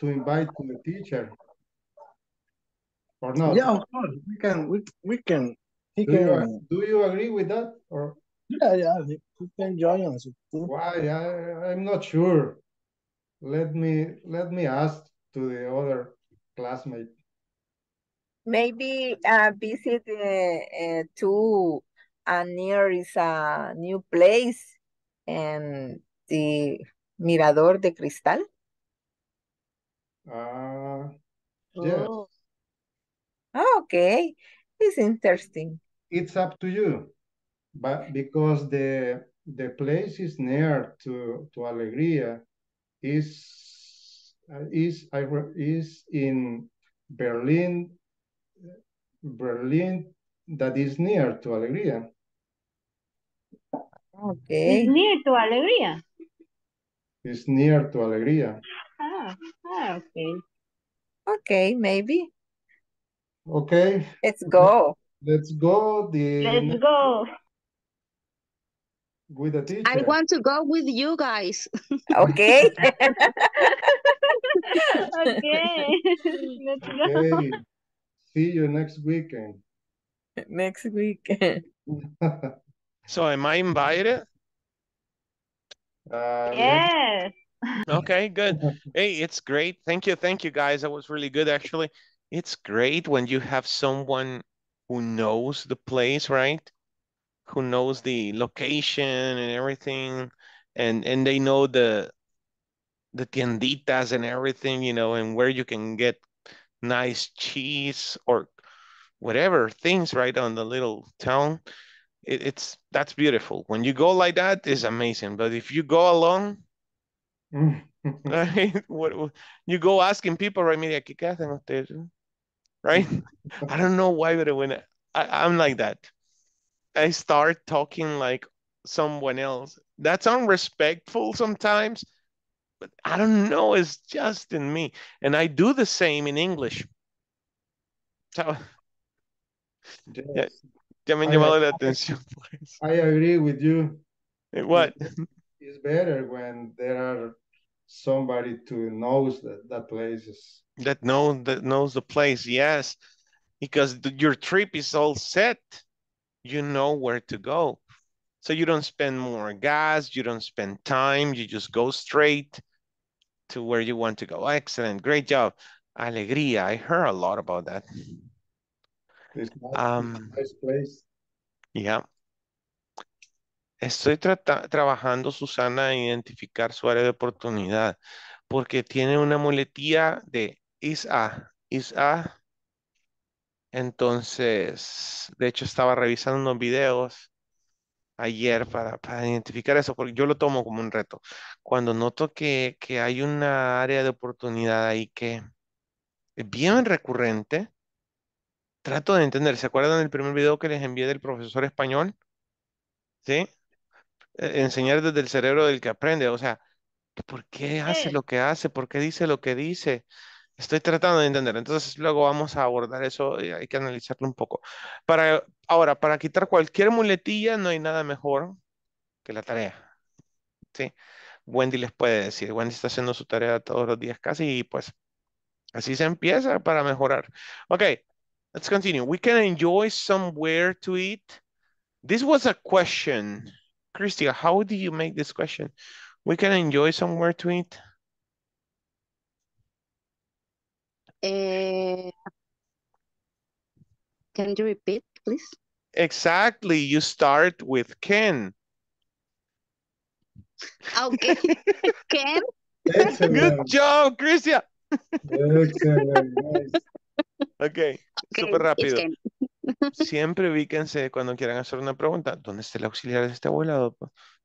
to invite to the teacher or not. Yeah, of course. We can. We we can. He Do you, do you agree with that or Yeah, yeah. He he can join us. why? I, I'm not sure. Let me let me ask to the other classmate. Maybe uh, visit uh, uh, to uh, near is a new place and the Mirador de Cristal. Uh, yes, Oh, okay. It's interesting. it's up to you, but because the the place is near to to Alegría, is is I re- is in Berlin, Berlin that is near to Alegría. Okay. It's near to Alegría. Is near to Alegría. Ah, ah, okay. Okay, maybe. Okay, Let's go. let's go the Let's go. with the teacher. I want to go with you guys. Okay. Okay. Let's go. Okay, see you next weekend. Next week. So am I invited? Uh, let- Yes. Okay, good. Hey, it's great. Thank you. Thank you, guys. That was really good, actually. It's great when you have someone who knows the place, right? Who knows the location and everything, and and they know the the tienditas and everything, you know, and where you can get nice cheese or whatever things right on the little town. It, it's that's beautiful. When you go like that, it's amazing. But if you go alone, right? What, you go asking people, right? Mira, ¿qué, qué hacen ustedes? Right? I don't know why, but when I, I'm like that, I start talking like someone else. That's unrespectful sometimes, but I don't know. It's just in me, and I do the same in English. So, Yes, ya me han I, llamado la atención. I agree with you. Eh, What? It's better when there are somebody to knows that that place is. That know that knows the place, yes, because the, your trip is all set. You know where to go. So you don't spend more gas, you don't spend time, you just go straight to where you want to go. Excellent, great job. Alegría, I heard a lot about that. It's nice, Um, nice place. yeah. Estoy trata- trabajando, Susana, en identificar su área de oportunidad, porque tiene una muletilla de is a, is a. Entonces, de hecho, estaba revisando unos videos ayer para, para identificar eso, porque yo lo tomo como un reto. Cuando noto que, que hay una área de oportunidad ahí que es bien recurrente, trato de entender. ¿Se acuerdan del primer video que les envié del profesor español? ¿Sí? Eh, Enseñar desde el cerebro del que aprende. O sea, ¿por qué hace lo que hace? ¿Por qué dice lo que dice? Estoy tratando de entender. Entonces, luego vamos a abordar eso y hay que analizarlo un poco. Para, ahora, para quitar cualquier muletilla, no hay nada mejor que la tarea. ¿Sí? Wendy les puede decir. Wendy está haciendo su tarea todos los días casi y pues así se empieza para mejorar. Ok, Let's continue. We can enjoy somewhere to eat. This was a question. Christia, how do you make this question? We can enjoy somewhere to eat. Uh, can you repeat, please? Exactly. You start with can. Okay. Can? Excellent. Good job, Christia. Excellent. Nice. Ok, Okay, súper it's rápido. Siempre ubíquense cuando quieran hacer una pregunta. ¿Dónde está el auxiliar de este abuelado?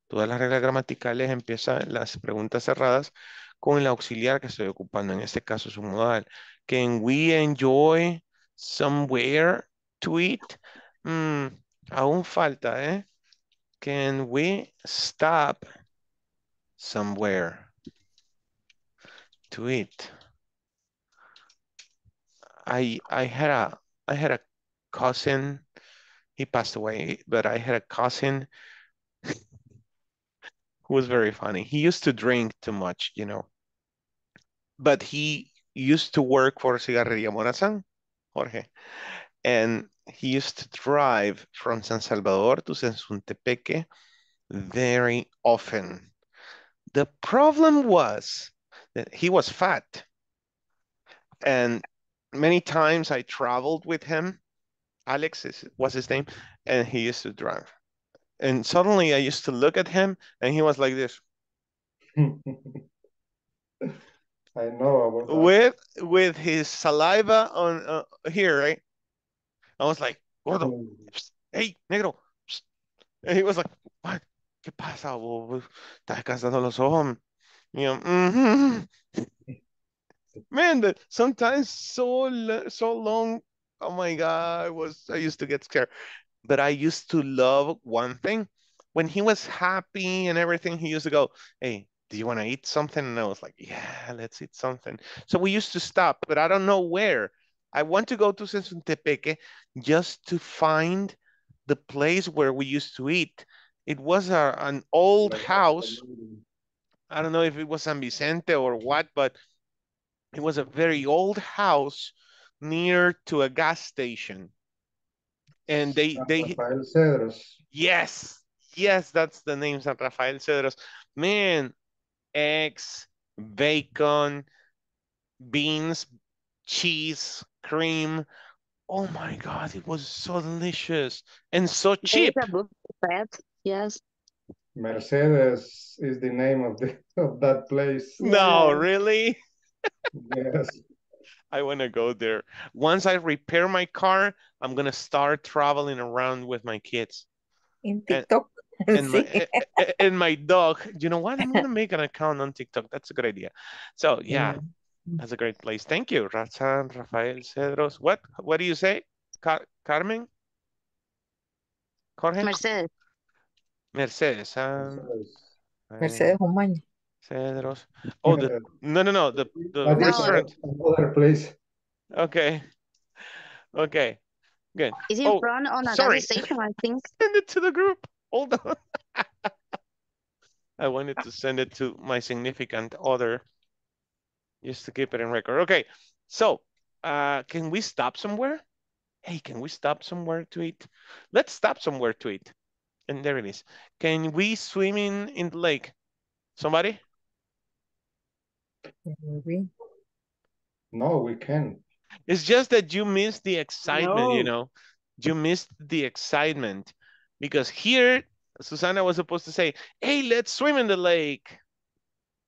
Todas las reglas gramaticales empiezan las preguntas cerradas con el auxiliar que estoy ocupando. En este caso es un modal. Can we enjoy somewhere to eat? Mm, aún falta, ¿eh? Can we stop somewhere to eat? I I had a I had a cousin. He passed away, but I had a cousin who was very funny. He used to drink too much, you know. But he used to work for Cigarrería Morazán, Jorge. And he used to drive from San Salvador to Sensuntepeque very often. The problem was that he was fat. And many times I traveled with him. Alex is, was his name, and he used to drive. And suddenly I used to look at him and he was like this I know with with his saliva on uh, here, right? I was like, gordo, Mm. psst, hey, negro. psst." And he was like, what? ¿Qué pasa? bo- Estás descansando los ojos. You know, "Mhm." Man, that sometimes so so long. Oh my God, I was I used to get scared. But I used to love one thing. When he was happy and everything, he used to go, Hey, do you want to eat something? And I was like, Yeah, let's eat something. So we used to stop, but I don't know where. I want to go to Sensuntepeque just to find the place where we used to eat. It was a, an old house. I don't know if it was San Vicente or what, but it was a very old house near to a gas station. And they San they Rafael Cedros. yes, yes, that's the name San Rafael Cedros. Man, eggs, bacon, beans, cheese, cream. Oh my God, it was so delicious and so cheap. a book that, yes. Mercedes is the name of the of that place. No, really? Yes. I want to go there. Once I repair my car, I'm gonna start traveling around with my kids In and TikTok. and my Sí. a- a- and my dog. You know what? I'm gonna make an account on TikTok. That's a good idea. So yeah, Mm. that's a great place. Thank you, Razan Rafael Cedros. What what do you say? Car Carmen? Jorge? Mercedes. Mercedes. Ah. Mercedes. Mercedes Umaña. Cedros. Oh, the no no no the the That is restaurant. another place. Okay. Okay. Good. Is in Oh, front on a sorry. gas station, I think. Send it to the group. Hold on. I wanted to send it to my significant other just to keep it in record. Okay. So, uh, can we stop somewhere? Hey, can we stop somewhere to eat? Let's stop somewhere to eat. And there it is. Can we swim in, in the lake? Somebody? Maybe. No, we can. It's just that you miss the excitement, you know. You missed the excitement because here Susana was supposed to say, "Hey, let's swim in the lake."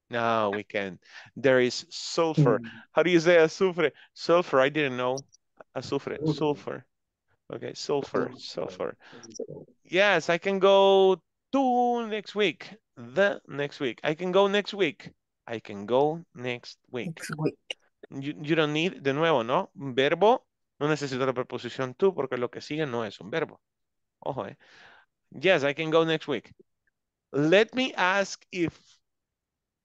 No, we can't. There is sulfur. Hmm. How do you say azufre? Sulfur. I didn't know. Azufre. Sulfur. Sulfur. Okay, sulfur. Sulfur. Yes, I can go to next week. The next week. I can go next week. I can go next week. Next week. You, you don't need, de nuevo, ¿no? Verbo, no necesito la preposición to porque lo que sigue no es un verbo. Ojo, eh. Yes, I can go next week. Let me ask if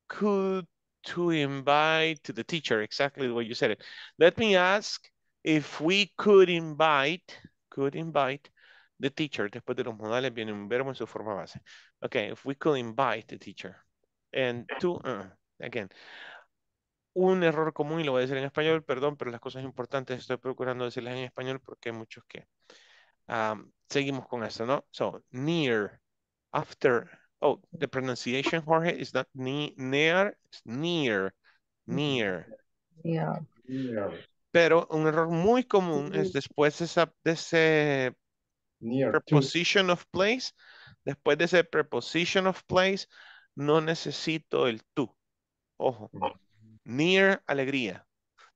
could to invite to the teacher, exactly the way you said it. Let me ask if we could invite, could invite the teacher. Después de los modales viene un verbo en su forma base. Okay, if we could invite the teacher. And to, uh, again, un error común, y lo voy a decir en español, perdón, pero las cosas importantes estoy procurando decirlas en español porque hay muchos que um, seguimos con esto, ¿no? So, near, after, oh, the pronunciation, Jorge, is not ne near, it's near, near. Yeah. Pero un error muy común es después de, esa, de ese Near to. preposition of place, después de ese preposition of place, no necesito el to. Ojo. Near alegría.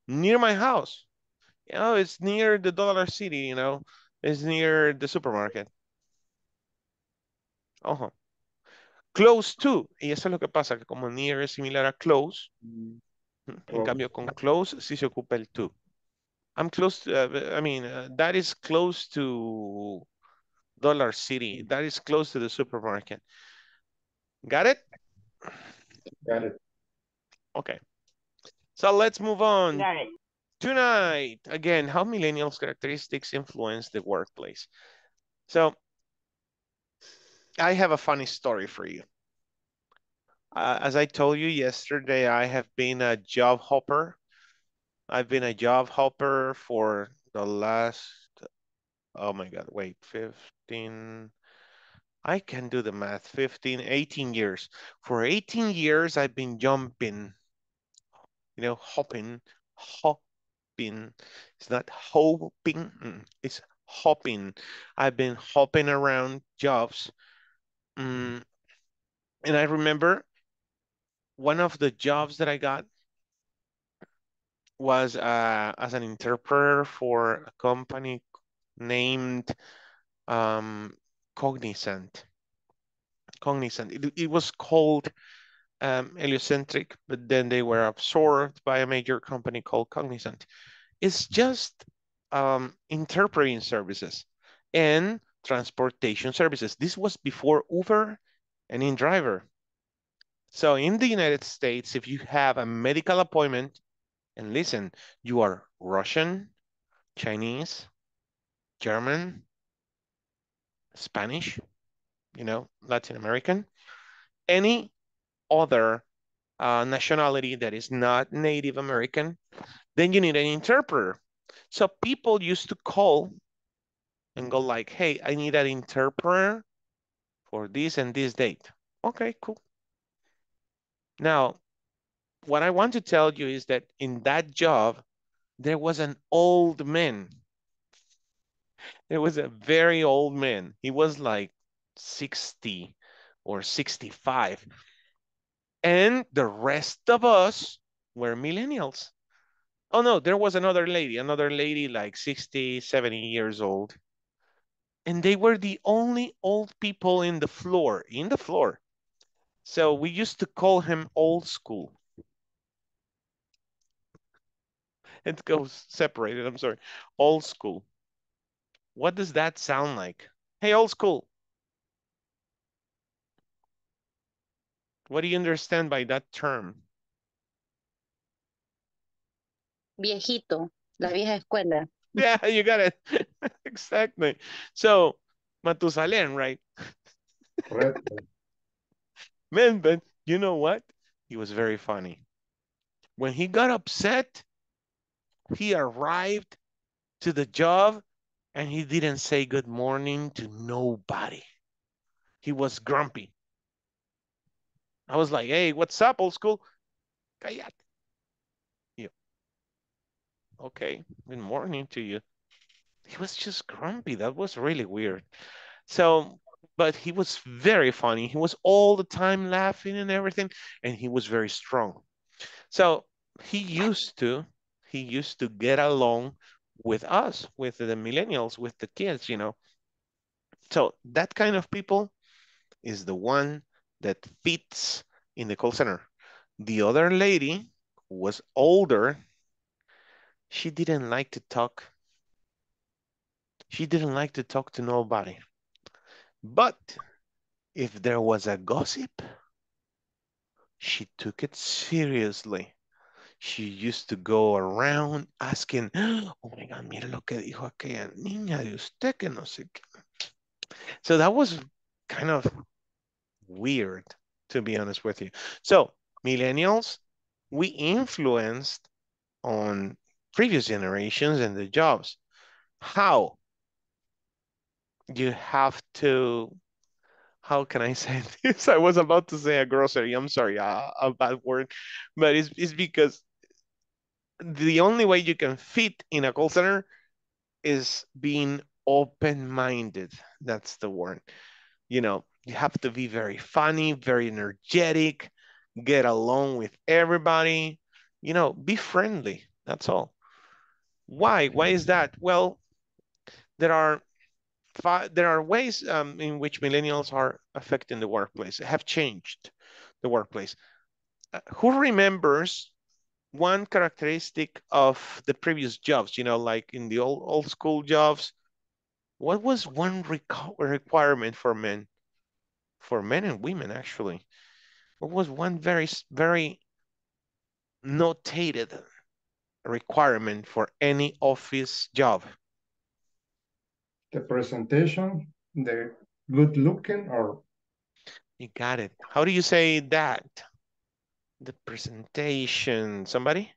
Near my house. You know, it's near the Dollar City, you know. It's near the supermarket. Ojo. Close to. Y eso es lo que pasa, que como near es similar a close, en Close. cambio con close sí se ocupa el to. I'm close to, uh, I mean, uh, that is close to Dollar City. That is close to the supermarket. Got it? Got it. Okay. So let's move on. Tonight, again, how millennials characteristics influence the workplace. So I have a funny story for you. Uh, as I told you yesterday, I have been a job hopper. I've been a job hopper for the last, oh my God, wait, 15, I can do the math, 15, 18 years. For 18 years, I've been jumping, you know, hopping, hopping. It's not hoping, it's hopping. I've been hopping around jobs. Mm, and I remember one of the jobs that I got was uh, as an interpreter for a company named um, Cognizant. Cognizant. It, it was called um, Heliocentric, but then they were absorbed by a major company called Cognizant. It's just um, interpreting services and transportation services. This was before Uber and InDriver. So in the United States, if you have a medical appointment, and listen, you are Russian, Chinese, German, Spanish, you know, Latin American, any other uh, nationality that is not Native American, then you need an interpreter. So people used to call and go like, hey, I need an interpreter for this and this date. Okay, cool. Now, what I want to tell you is that in that job, there was an old man. There was a very old man. He was like 60 or 65. And the rest of us were millennials. Oh no, there was another lady, another lady like 60, 70 years old. And they were the only old people in the floor, in the floor. So we used to call him old school. It goes separated, I'm sorry. Old school. What does that sound like? Hey, old school. What do you understand by that term? Viejito, la vieja escuela. Yeah, you got it. exactly. So, Matusalén, right? Correct. Man, but you know what? He was very funny. When he got upset, he arrived to the job and he didn't say good morning to nobody. He was grumpy. I was like, hey, what's up, old school? Cállate. Yeah. Okay, good morning to you. He was just grumpy. That was really weird. So, but he was very funny. He was all the time laughing and everything, and he was very strong. So he used to, he used to get along with us, with the millennials, with the kids, you know. So that kind of people is the one that fits in the call center. The other lady was older, she didn't like to talk. She didn't like to talk to nobody. But if there was a gossip, she took it seriously. She used to go around asking, oh my God, mira lo que dijo aquella niña de usted que no sé qué. So that was kind of weird, to be honest with you. So, millennials, we influenced on previous generations and the jobs. How? You have to, how can I say this? I was about to say a grocery. I'm sorry, a, a bad word, but it's, it's because the only way you can fit in a call center is being open-minded. That's the word. You know, you have to be very funny, very energetic, get along with everybody, you know, be friendly. That's all. Why? Why is that? Well, there are five, there are ways um, in which millennials are affecting the workplace, have changed the workplace. Uh, who remembers one characteristic of the previous jobs, you know, like in the old, old school jobs, what was one requirement for men? For men and women, actually. What was one very, very notated requirement for any office job? The presentation, the good looking or? You got it. How do you say that? The presentation, somebody?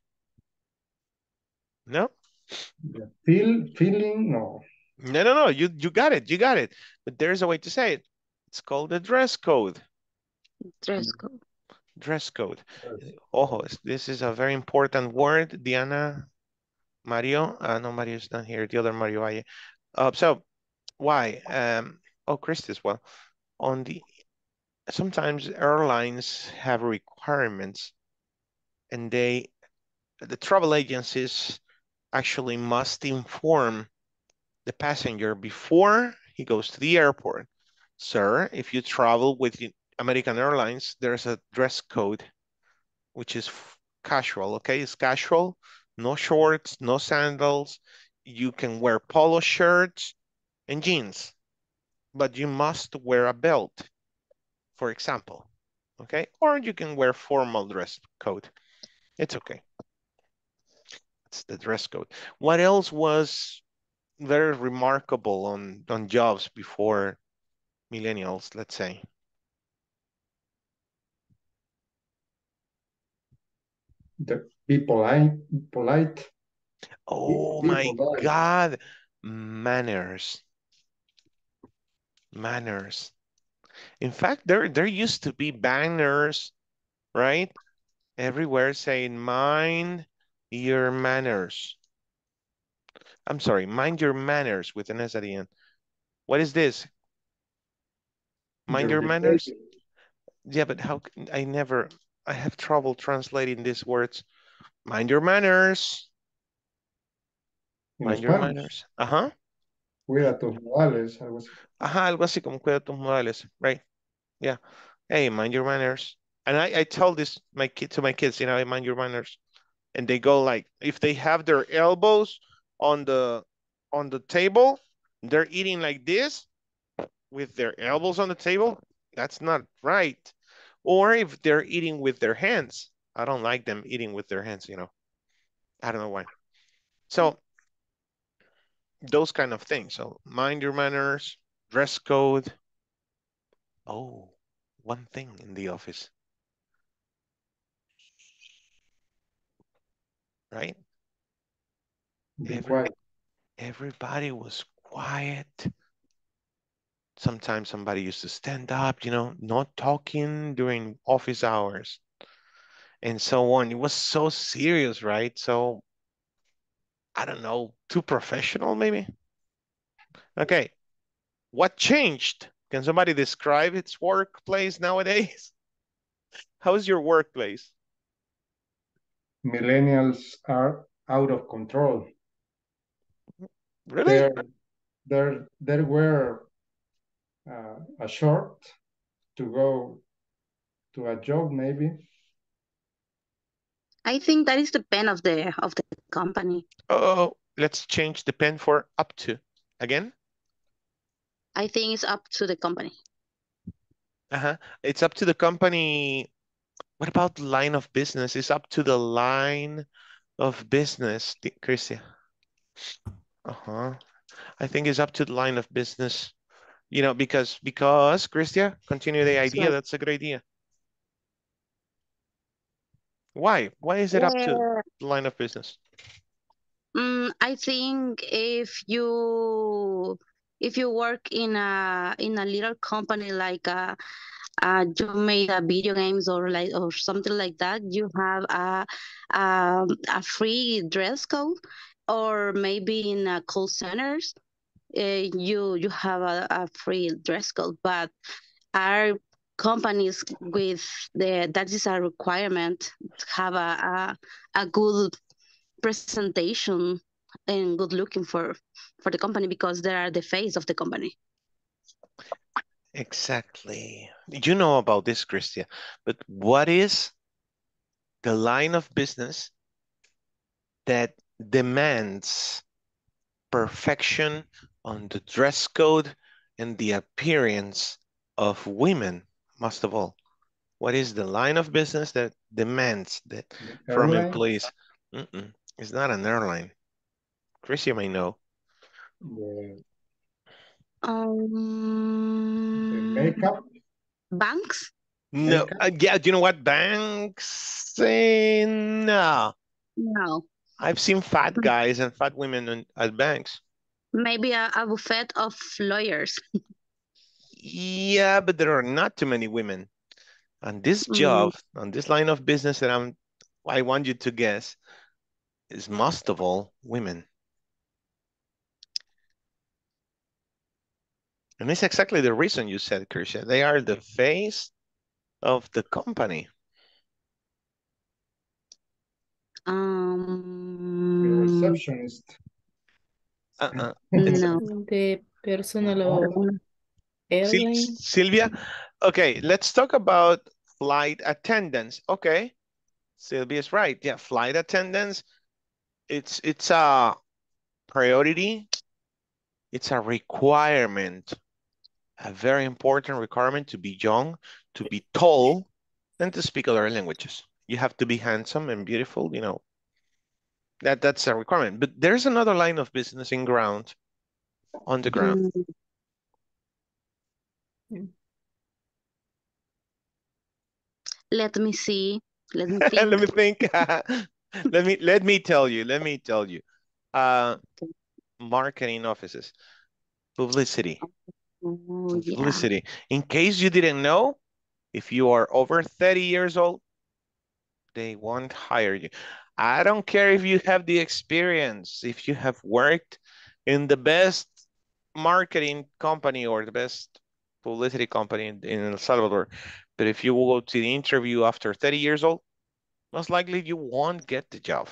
No? The feel, feeling, no. No, no, no, you, you got it, you got it. But there's a way to say it. It's called the dress code. Dress code. Dress code. Ojo, this is a very important word. Diana, Mario, uh, no, Mario's not here. The other Mario Valle. Uh, so, why? Um, oh, Christy as well. On the sometimes airlines have requirements and they the travel agencies actually must inform the passenger before he goes to the airport. Sir, if you travel with American Airlines, there's a dress code, which is casual, okay? It's casual, no shorts, no sandals. You can wear polo shirts and jeans, but you must wear a belt for example, okay? Or you can wear formal dress code. It's okay. It's the dress code. What else was very remarkable on, on jobs before millennials, let's say? The be polite, polite. Oh be my polite. God, manners. Manners. In fact, there, there used to be banners, right? Everywhere saying, mind your manners. I'm sorry, mind your manners with an S at the end. What is this? Mind your, manners? Yeah, but how, I never, I have trouble translating these words. Mind your manners. Mind your manners. Uh-huh. Cuida tus modales, algo así. Ajá, algo así como cuida tus modales, right? Yeah. Hey, mind your manners. And I, I tell this my kid to my kids, you know, mind your manners. And they go like, if they have their elbows on the on the table, they're eating like this with their elbows on the table. That's not right. Or if they're eating with their hands, I don't like them eating with their hands, you know. I don't know why. So those kind of things. So mind your manners, dress code. Oh, one thing in the office. Right? Every, everybody was quiet. Sometimes somebody used to stand up, you know, not talking during office hours and so on. It was so serious, right? So I don't know, too professional maybe? Okay, what changed? Can somebody describe its workplace nowadays? How's your workplace? Millennials are out of control. Really? There, there, there were uh, a short to go to a job maybe I think that is the pen of the of the company. Oh, let's change the pen for up to again. I think it's up to the company. Uh-huh. It's up to the company. What about line of business? It's up to the line of business, Christia. Uh-huh. I think it's up to the line of business. You know, because because Christia, continue the idea. That's a good idea. Why? Why is it up to the line of business? Mm, I think if you if you work in a in a little company like uh, uh you made a video games or like or something like that, you have a um a free dress code, or maybe in a call centers, uh, you you have a, a free dress code. But our companies with the that is a requirement have a a, a good presentation and good looking for for the company because they are the face of the company. Exactly. You know about this, Christia, but what is the line of business that demands perfection on the dress code and the appearance of women, most of all? What is the line of business that demands that from airline? employees? Mm-mm, it's not an airline. Chris, you may know. The, the Um, makeup? banks? No, Makeup? uh, yeah, do you know what banks say? No. No, I've seen fat guys and fat women in, at banks. Maybe a, a buffet of lawyers. Yeah, but there are not too many women. On this Mm, job, on this line of business that I'm, I want you to guess, is most of all women. And it's exactly the reason you said, Kirsha. They are the face of the company. The um, receptionist? Uh-uh. no. The personal of Mm, Sil- airline. Sylvia, okay, let's talk about flight attendants. Okay, Sylvia's right. Yeah, flight attendants. It's it's a priority. It's a requirement, a very important requirement to be young, to be tall, and to speak other languages. You have to be handsome and beautiful, you know. That that's a requirement. But there's another line of business in ground, on the ground. mm, Let me see. Let me Let think. me think. Let me let me tell you. Let me tell you. Uh, marketing offices, publicity, Oh, yeah. publicity. In case you didn't know, if you are over 30 years old, they won't hire you. I don't care if you have the experience, if you have worked in the best marketing company or the best publicity company in, in El Salvador, but if you go to the interview after 30 years old, most likely you won't get the job.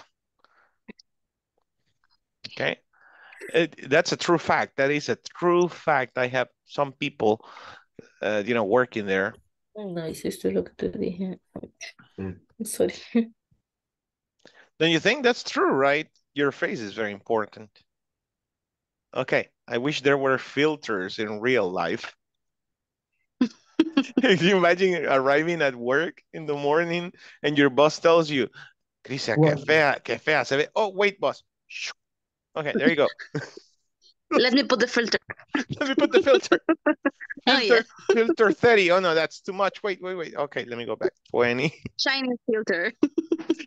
Okay. It, that's a true fact. That is a true fact. I have some people, uh, you know, working there. No, hiciste lo que te dije. Sorry. Don't you think that's true, right? Your face is very important. Okay. I wish there were filters in real life. Can you imagine arriving at work in the morning and your boss tells you, Crisia, que fea, que fea se ve. Oh, wait, boss. Okay, there you go. Let me put the filter. Let me put the filter. Oh, Filter, yes. filter 30. Oh, no, that's too much. Wait, wait, wait. Okay, let me go back. 20. Chinese filter.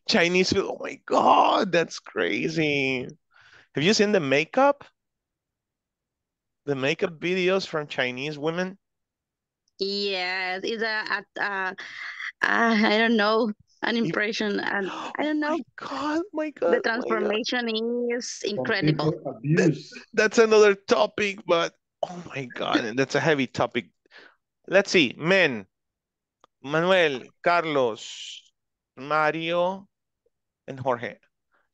Chinese food. Oh my God, that's crazy. Have you seen the makeup? The makeup videos from Chinese women? Yes, it's a, a, a, a I don't know, an You- impression, and I don't know. My The God, my God. transformation is incredible. people. That's another topic, but oh my God, and that's a heavy topic. Let's see, men, Manuel, Carlos, Mario, and Jorge.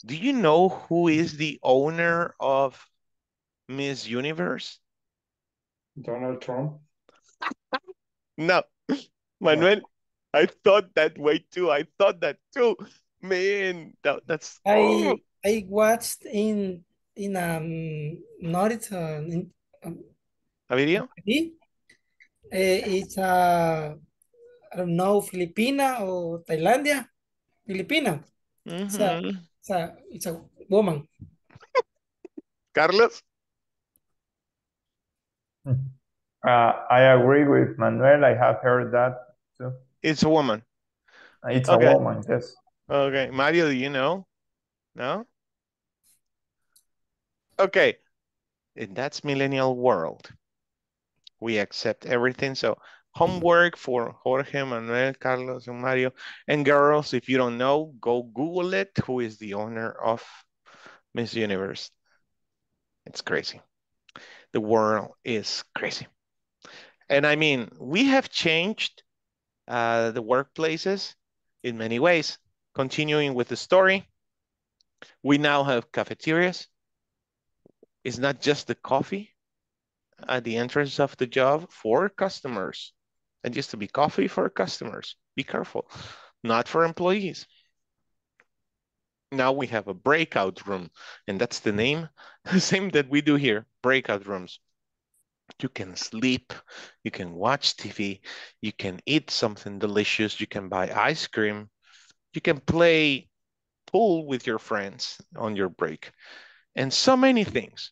Do you know who is the owner of Miss Universe? Donald Trump. No, No. Manuel, I thought that way too. I thought that too. Man, that, that's I oh, I watched in in um not it's uh, in um, a video? TV. Uh, it's uh I don't know Filipina or Thailandia. Filipina. It's a Mhm. it's a it's a woman. Carlos? Uh, I agree with Manuel. I have heard that too. It's a woman. It's a woman, yes. Okay, Mario, do you know? No? Okay, and that's millennial world. We accept everything. So homework for Jorge, Manuel, Carlos, and Mario. And girls, if you don't know, go Google it. Who is the owner of Miss Universe? It's crazy. The world is crazy. And I mean, we have changed uh, the workplaces in many ways. Continuing with the story, we now have cafeterias. It's not just the coffee at the entrance of the job for customers. It used to be coffee for customers. Be careful, not for employees. Now we have a breakout room, and that's the name, same that we do here, breakout rooms. You can sleep, you can watch TV, you can eat something delicious, you can buy ice cream, you can play pool with your friends on your break, and so many things.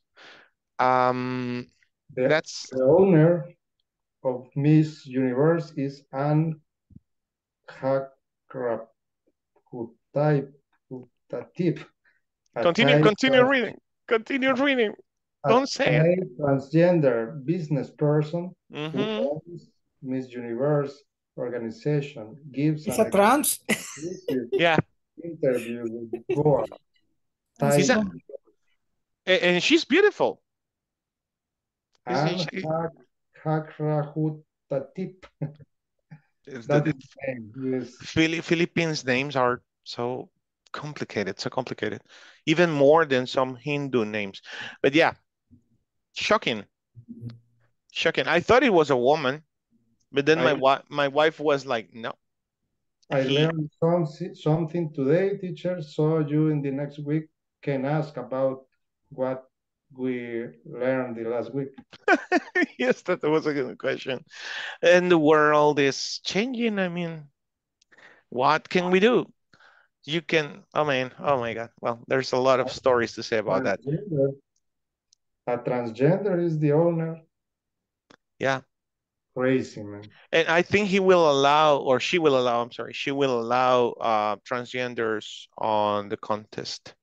Um, The, that's the owner of Miss Universe is Anne a continue, continue reading, continue reading. A Don't say it. Transgender business person who Mhm. owns Miss Universe organization gives It's a trans. Yeah, interview with Goa. Thai Is that- a- and she's beautiful. Isn't she? Hak- Hakraputtatip. It's That the- is the name. Yes. Philip Philippines names are so complicated, so complicated, even more than some Hindu names. But yeah, shocking, shocking. I thought it was a woman, but then my wife, my wife was like, no. I He- learned something, something today, teacher, so you in the next week can ask about what we learned the last week. yes, that was a good question. And the world is changing. I mean, what can we do? You can, oh man, oh my God. Well, there's a lot of stories to say about that. Transgender. A transgender is the owner. Yeah. Crazy, man. And I think he will allow, or she will allow, I'm sorry, she will allow uh, transgenders on the contest.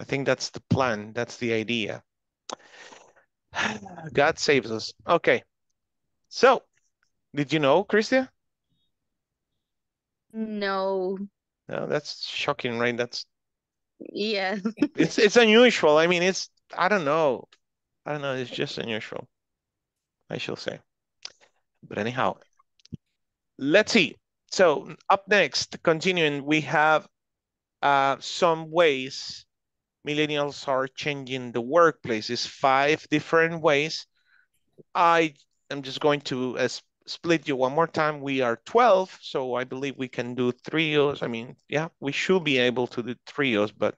I think that's the plan. That's the idea. God saves us. Okay. So, did you know, Christia? No. No, that's shocking, right? That's Yeah. it's it's unusual. I mean, it's I don't know. I don't know, it's just unusual. I shall say. But anyhow, let's see. So up next, continuing, we have uh, some ways millennials are changing the workplaces, five different ways. I am just going to uh, split you one more time. We are 12, so I believe we can do trios. I mean, yeah, we should be able to do trios, but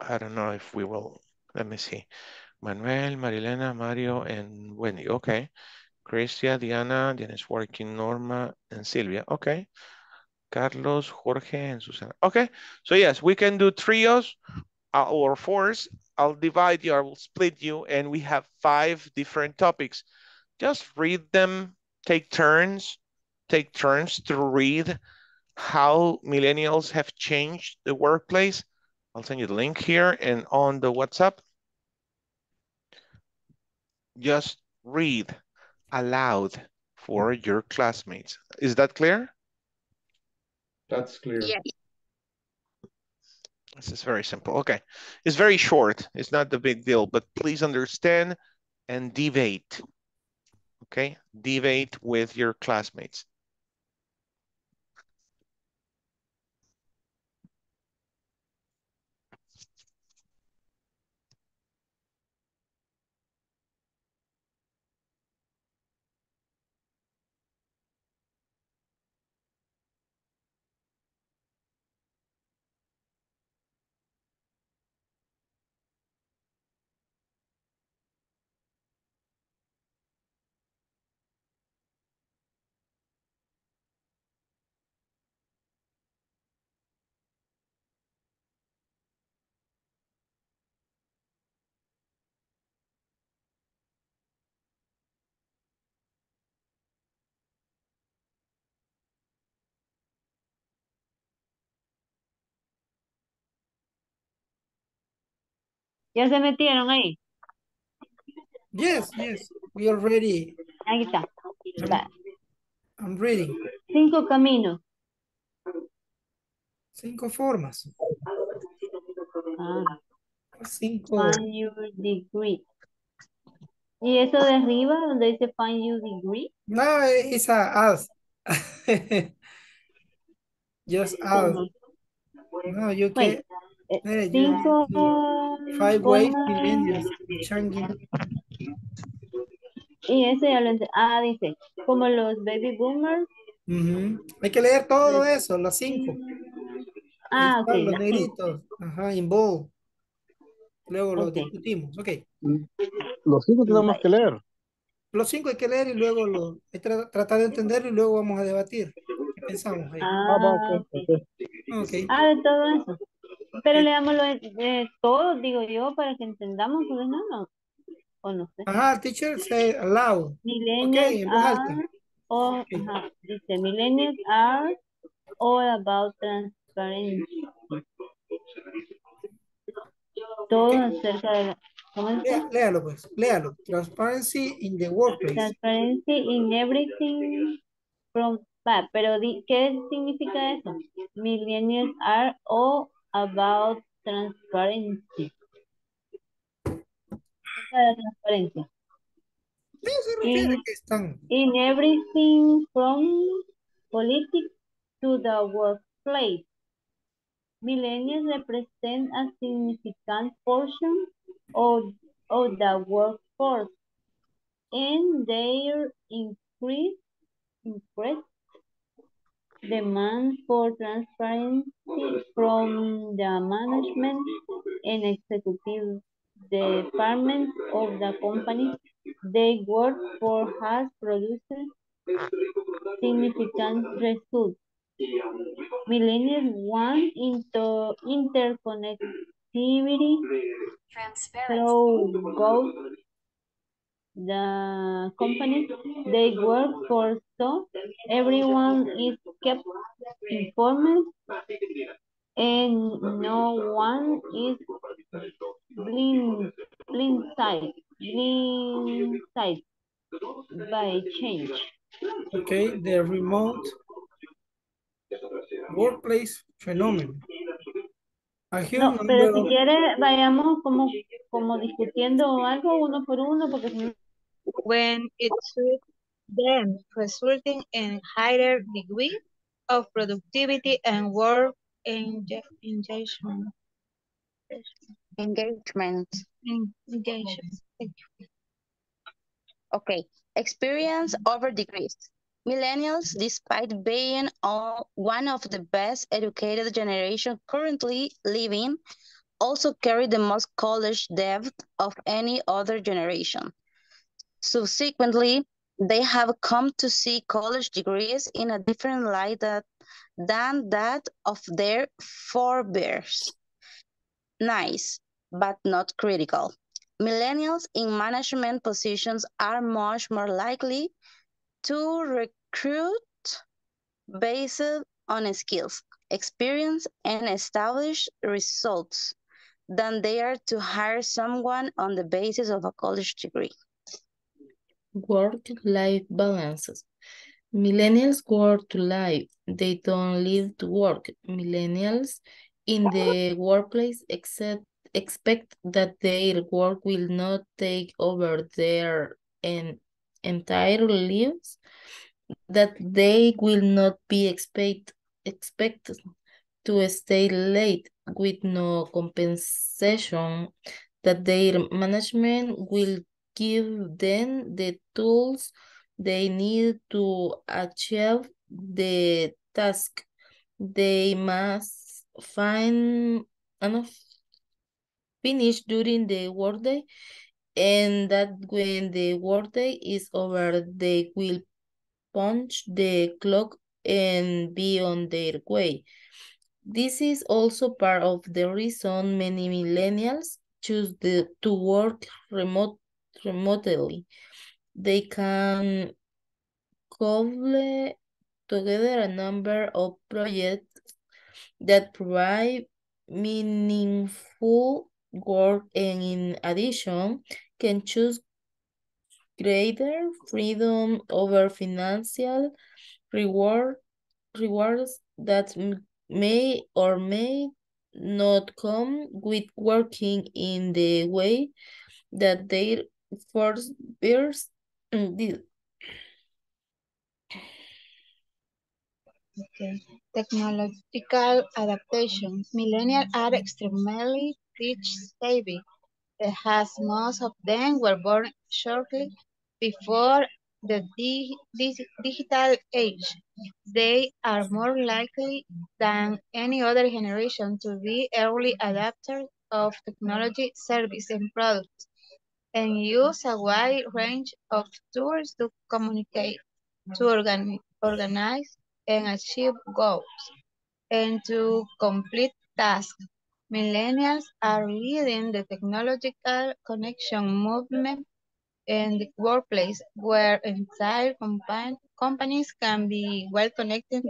I don't know if we will. Let me see. Manuel, Marilena, Mario, and Wendy. Okay. Cristia, Diana, Diana is working, Norma, and Silvia. Okay. Carlos, Jorge, and Susana. Okay. So yes, we can do trios or fours. I'll divide you, I will split you, and we have five different topics. Just read them, take turns, take turns to read how millennials have changed the workplace. I'll send you the link here and on the WhatsApp. Just read aloud for your classmates. Is that clear? That's clear. Yeah. This is very simple. Okay. It's very short. It's not the big deal, but please understand and debate. Okay. Debate with your classmates. ¿Ya se metieron ahí? Yes, yes, we already, Ahí está. Va. I'm reading. Cinco caminos. Cinco formas. Ah, Cinco. find your degree. ¿Y eso de arriba donde dice find your degree? No, it's a us. Just us. No, you Wait, can. Eh, you cinco Five ways millennials changing. Y ese ya lo Ah, dice, como los baby boomers. Ujú. Hay que leer todo eso, los cinco. Ah, ok. los negritos. Ajá, en bold. Luego los Ok. discutimos. Ok. Los cinco tenemos que leer. Los cinco hay que leer y luego lo, tra- tratar de entenderlo y luego vamos a debatir. ¿Qué pensamos ahí? Ah, Ah, ok, ok. Ok. ah, de todo eso. Pero leámoslo de, de todo, digo yo, para que entendamos, ¿o no? no? O no sé. Ajá, teacher say aloud. Millennials alta. are, all, ajá, dice, millennials are all about transparency. Todo acerca de la. Lea- léalo pues, léalo. Transparency in the workplace. Transparency in everything from, va, pero di- ¿qué significa eso? Millennials are all about transparency. Transparencia. Sí, se refiere In, a que están. in everything from politics to the workplace. Millennials represent a significant portion of, of the workforce and their increased increased demand for transparency from the management and executive departments of the company they work for has produced significant results. Millennials want into interconnectivity transparency, through both the companies they work for so everyone is kept informed and no one is blind blindsided blindsided by change. Okay, the remote workplace phenomenon. No, pero si quiere vayamos como, como discutiendo algo uno por uno porque si no- when it suits them, resulting in higher degree of productivity and work enga- engagement. Engagement. Engagement. Okay. Experience over degrees. Millennials, despite being all, one of the best educated generation currently living, also carry the most college debt of any other generation. Subsequently, they have come to see college degrees in a different light that, than that of their forebears. Nice, but not critical. Millennials in management positions are much more likely to recruit based on skills, experience, and established results than they are to hire someone on the basis of a college degree. Work-life balances. Millennials work to live. They don't live to work. Millennials in the workplace accept, expect that their work will not take over their en, entire lives, that they will not be expect, expected to stay late with no compensation, that their management will give them the tools they need to achieve the task. They must find enough finish during the workday and that when the workday is over, they will punch the clock and be on their way. This is also part of the reason many millennials choose the, to work remote, remotely. They can cobble together a number of projects that provide meaningful work and in addition can choose greater freedom over financial reward rewards that may or may not come with working in the way that their first bears mm, did. Okay. Technological adaptation. Millennials are extremely teach savvy. As most of them were born shortly before the di di digital age. They are more likely than any other generation to be early adapters of technology, service, and products, and use a wide range of tools to communicate, to organi organize, and achieve goals, and to complete tasks. Millennials are leading the technological connection movement in the workplace where entire compan companies can be well connected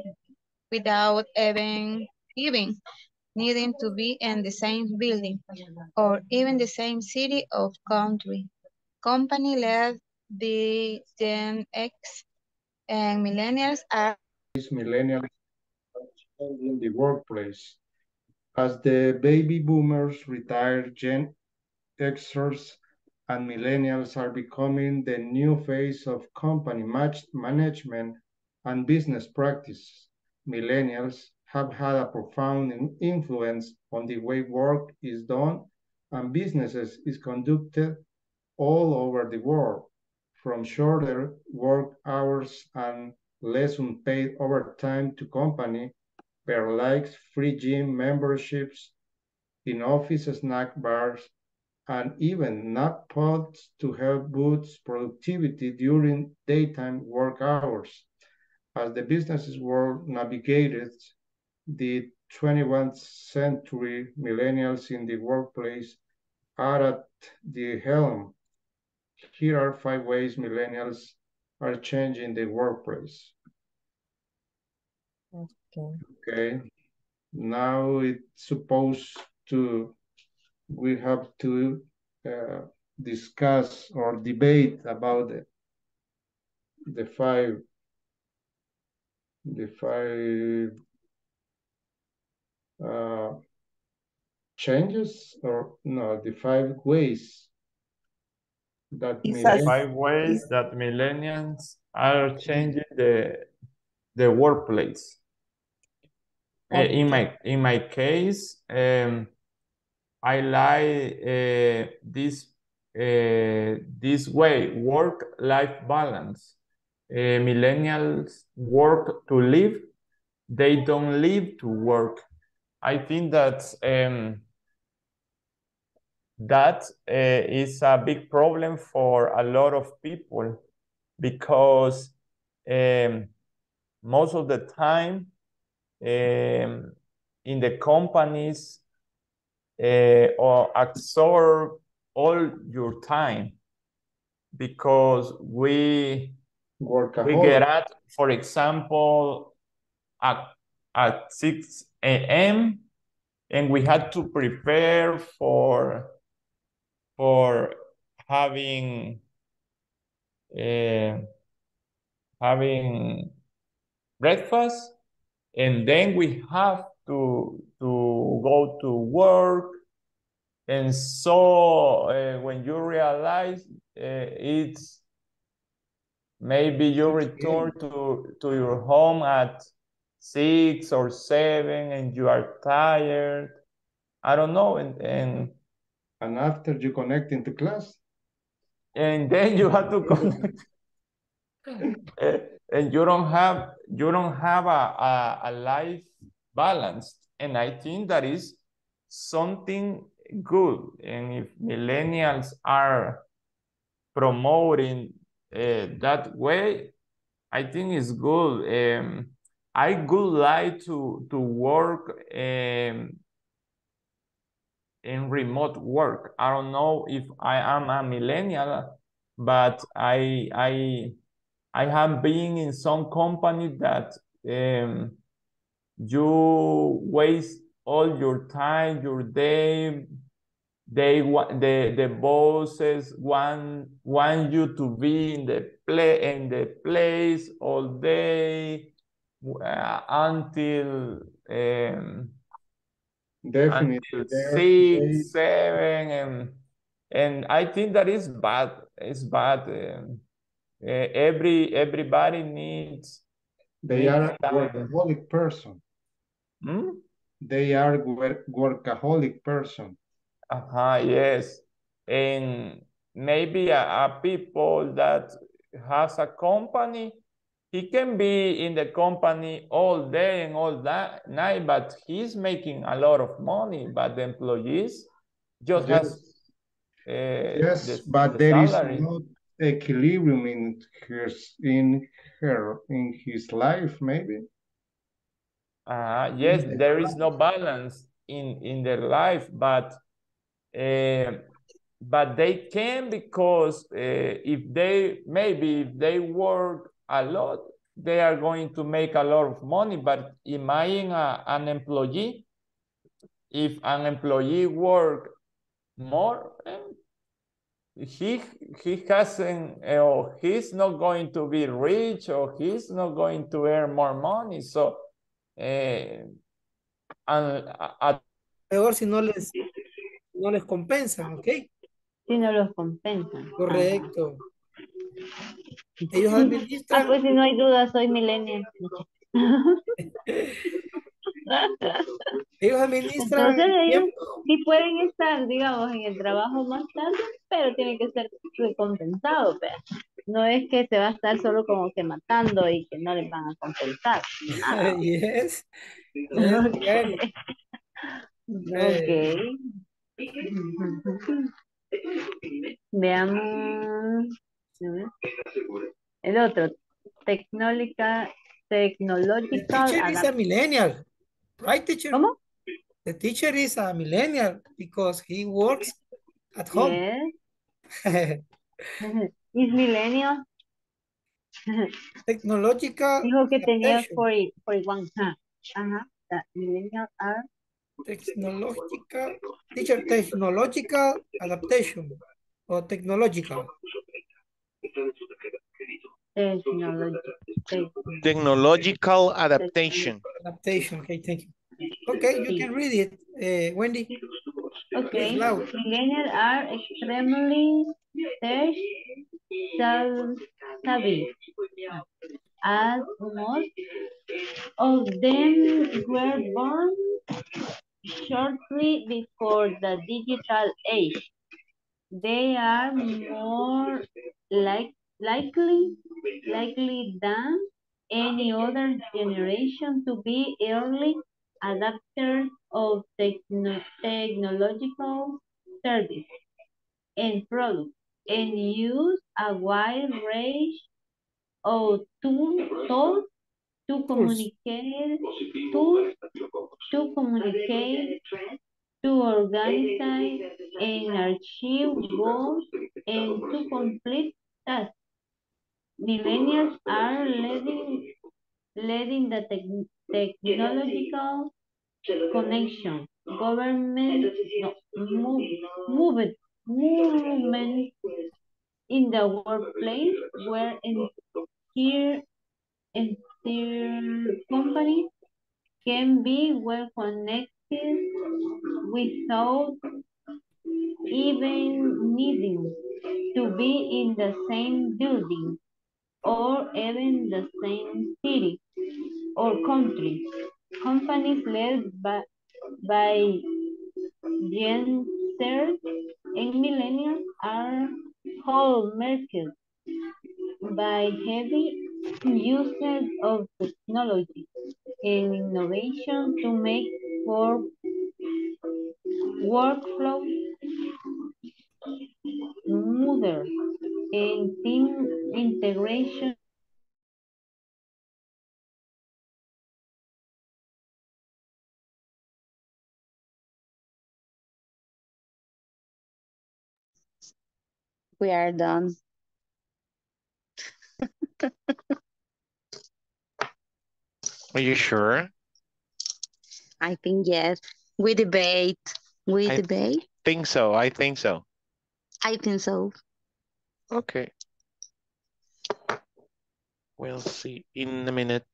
without even, even needing to be in the same building or even the same city or country. Company led the Gen X and millennials are millennials in the workplace. As the baby boomers retire, Gen Xers and millennials are becoming the new face of company management and business practice. Millennials have had a profound influence on the way work is done and businesses is conducted all over the world, from shorter work hours and less unpaid overtime to company per likes, free gym memberships, in office snack bars, and even nap pods to help boost productivity during daytime work hours. As the business world navigated the 21st century, millennials in the workplace are at the helm. Here are five ways millennials are changing the workplace. Okay. Okay. Now it's supposed to we have to uh, discuss or debate about the, the five the five uh, changes or no the five ways that the five ways that millennials are changing the the workplace. Okay. In my in my case, um, I like uh, this uh, this way work life balance. Uh, millennials work to live; they don't live to work. I think that um, that uh, is a big problem for a lot of people because um, most of the time um, in the companies uh, or absorb all your time because we we get at, for example, at, at 6 a.m. and we had to prepare for for having uh, having breakfast and then we have to to go to work and so uh, when you realize uh, it's maybe you return to to your home at six or seven and you are tired. I don't know and and and after you connect into class. and then you have to connect. And you don't have you don't have a, a, a life balanced. And i think that is something good. And if millennials are promoting uh, that way i think it's good. Um, i would like to to work um, in remote work. I don't know if i am a millennial but i i i have been in some company that um, you waste all your time, your day, they the the bosses want want you to be in the play in the place all day until um, Definitely. until six, seven, and and I think that is bad. It's bad. Um, uh, every everybody needs. They needs are time. workaholic person. Hmm? They are work workaholic person. Uh-huh, yes. And maybe a, a people that has a company, he can be in the company all day and all that night, but he's making a lot of money, but the employees just Yes. has uh, Yes, the- but the there is salary. not equilibrium in his in her in his life, maybe. Uh, yes, the there is no balance in in their life, but uh, but they can because uh, if they maybe if they work a lot, they are going to make a lot of money. But imagine a, an employee, if an employee work more, eh, he he hasn't eh, or he's not going to be rich or he's not going to earn more money. So. Eh, and a- a- Peor si no les, no les compensan, ¿ok? Si no los compensan. Correcto. Ellos Ah, administran. pues si no hay duda, soy millennial. Ellos administran Entonces el ellos sí pueden estar, digamos, en el trabajo más tarde, pero tiene que ser recompensado, pero no es que se va a estar solo como que matando y que no les van a compensar. Nada. Yes. Yes, Gary. Ok. Veamos. El otro. Tecnológica, The technological teacher is a millennial, right, teacher? ¿Cómo? The teacher is a millennial because he works at home. Yes. Is millennial. Technological Dijo que tenía adaptation. 40, 41. Ajá. Ajá. The millennial are Technological, teacher, technological adaptation or technological. Technology. Technological adaptation. Adaptation, okay, thank you. Okay, you can read it, uh, Wendy. Okay. Please, loud. Millennials are extremely tech savvy. As most of them were born shortly before the digital age. They are more like, likely, likely than any other generation to be early adopters of techno technological service and products and use a wide range of tool- tools to communicate tools to communicate to organize and archive goals and to complete tasks. Millennials are leading, leading the tech- technological connection, government, no, move, move, movement in the workplace where in here entire companies can be well connected without even needing to be in the same building or even the same city or country. Companies led by, by Gen Z and millennials are hallmarked by heavy usage of technology and innovation to make for workflow smoother and team integration We are done. Are you sure? I think yes. We debate. We I- debate. think so. I think so. I think so. Okay. We'll see in a minute.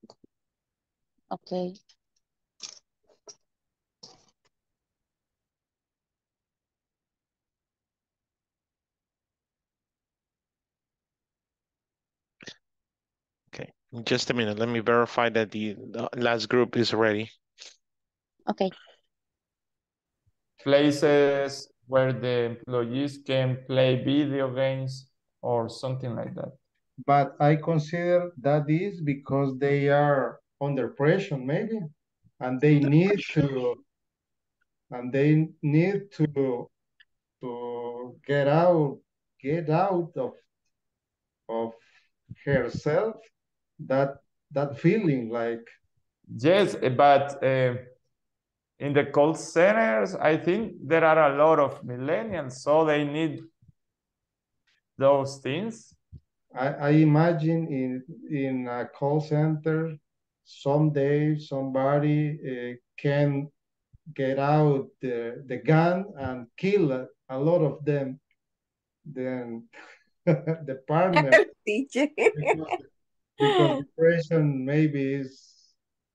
Okay. Okay, just a minute. Let me verify that the, the last group is ready. Okay. Places where the employees can play video games or something like that. But I consider that is because they are under pressure, maybe, and they need to, and they need to, to get out, get out of, of herself that that feeling like Yes, but uh, in the call centers, I think there are a lot of millennials, so they need those things. I, I imagine in in a call center someday somebody uh, can get out the, the gun and kill a, a lot of them then the partner Teacher. because, depression maybe is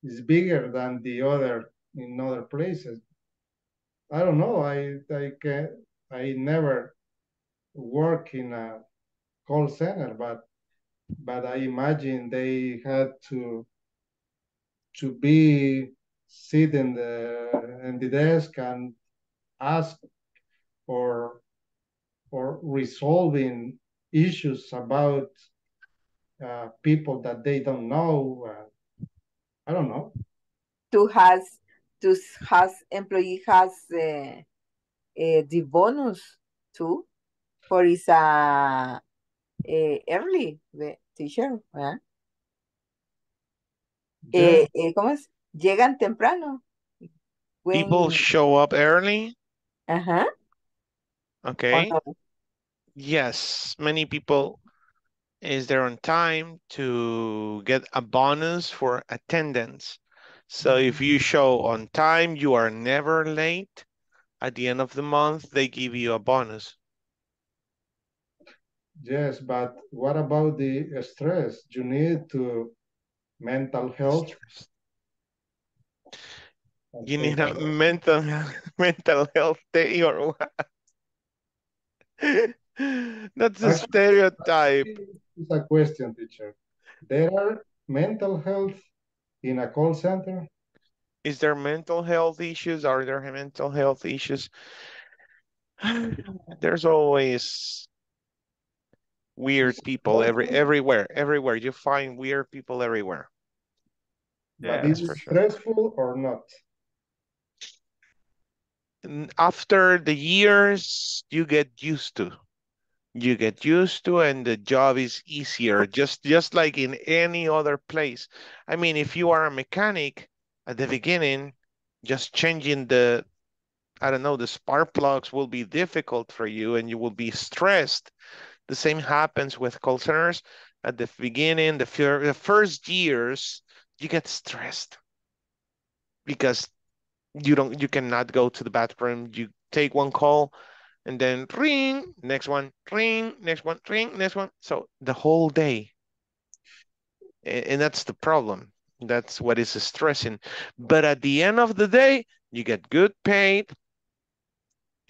is bigger than the other in other places. I don't know. I i can i never work in a call center but but i imagine they had to to be sit in the in the desk and ask or or resolving issues about uh, people that they don't know. Uh, I don't know. to has to has employee has uh, uh, the bonus too for his uh, uh, early the teacher ¿verdad? Eh, eh, ¿cómo es? llegan temprano People show up early. ajá Okay. no? Yes, many people is there on time to get a bonus for attendance. So if you mm. show on time, you are never late. At the end of the month, they give you a bonus. Yes, but what about the stress? You need to mental health. You need a mental health, mental health day or what? That's a stereotype. It's a question, teacher. There are mental health in a call center. Is there mental health issues? Are there mental health issues? There's always weird people every everywhere, everywhere. You find weird people everywhere. but is it stressful or not? After the years, you get used to. You get used to, and the job is easier, just just like in any other place. I mean, if you are a mechanic at the beginning, just changing the, I don't know, the spark plugs will be difficult for you, and you will be stressed. The same happens with call centers. At the beginning, the, fir- the first years, you get stressed because you don't you cannot go to the bathroom you take one call and then ring next one ring next one ring next one. So the whole day. And that's the problem. That's what is stressing. But at the end of the day you get good paid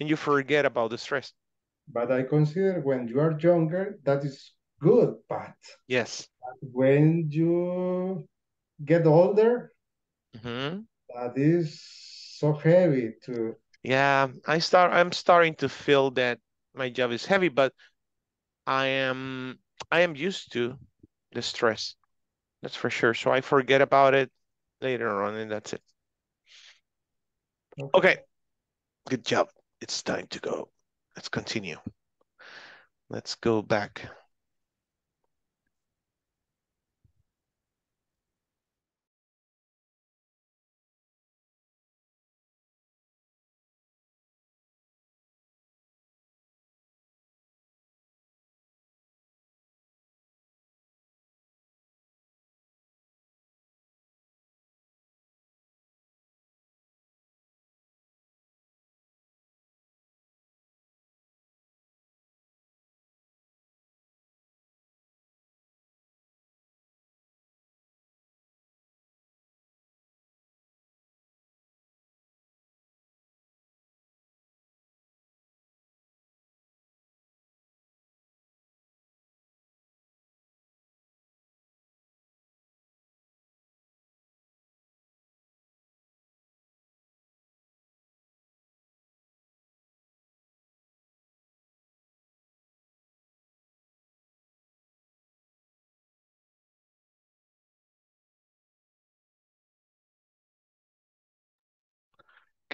and you forget about the stress. But I consider when you are younger, that is good. But yes. When you get older, Mhm. that is so heavy to yeah i start i'm starting to feel that my job is heavy but i am i am used to the stress. That's for sure. So i forget about it later on and that's it. Okay. Good job. It's time to go. Let's continue. Let's go back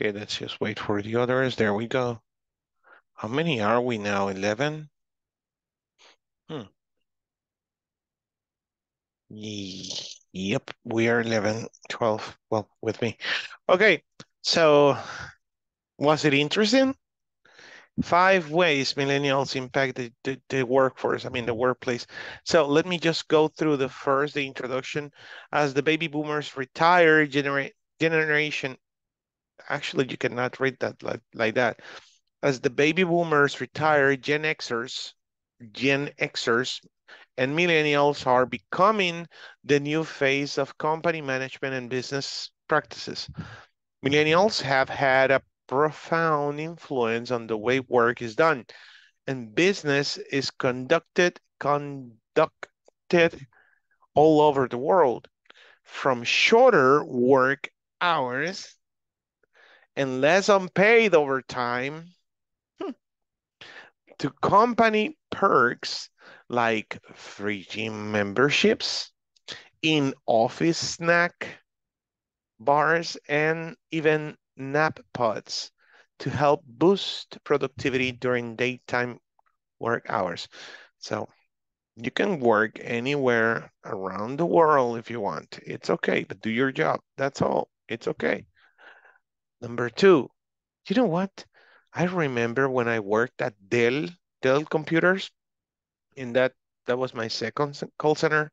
Okay, let's just wait for the others. There we go. How many are we now? 11? Hmm. Yep, we are 11, 12. Well, with me. Okay, so was it interesting? Five ways millennials impact the, the, the, workforce, I mean, the workplace. So let me just go through the first, the introduction. As the baby boomers retire, generate generation, actually, you cannot read that like, like that. As the baby boomers retire, Gen Xers, Gen Xers, and millennials are becoming the new face of company management and business practices. Millennials have had a profound influence on the way work is done and business is conducted conducted all over the world from shorter work hours and less unpaid overtime hmm, to company perks like free gym memberships in office snack bars and even nap pods to help boost productivity during daytime work hours. So you can work anywhere around the world if you want. It's okay, but do your job. That's all. It's okay. Number two, you know what? I remember when I worked at Dell, Dell Computers, in that, that was my second call center.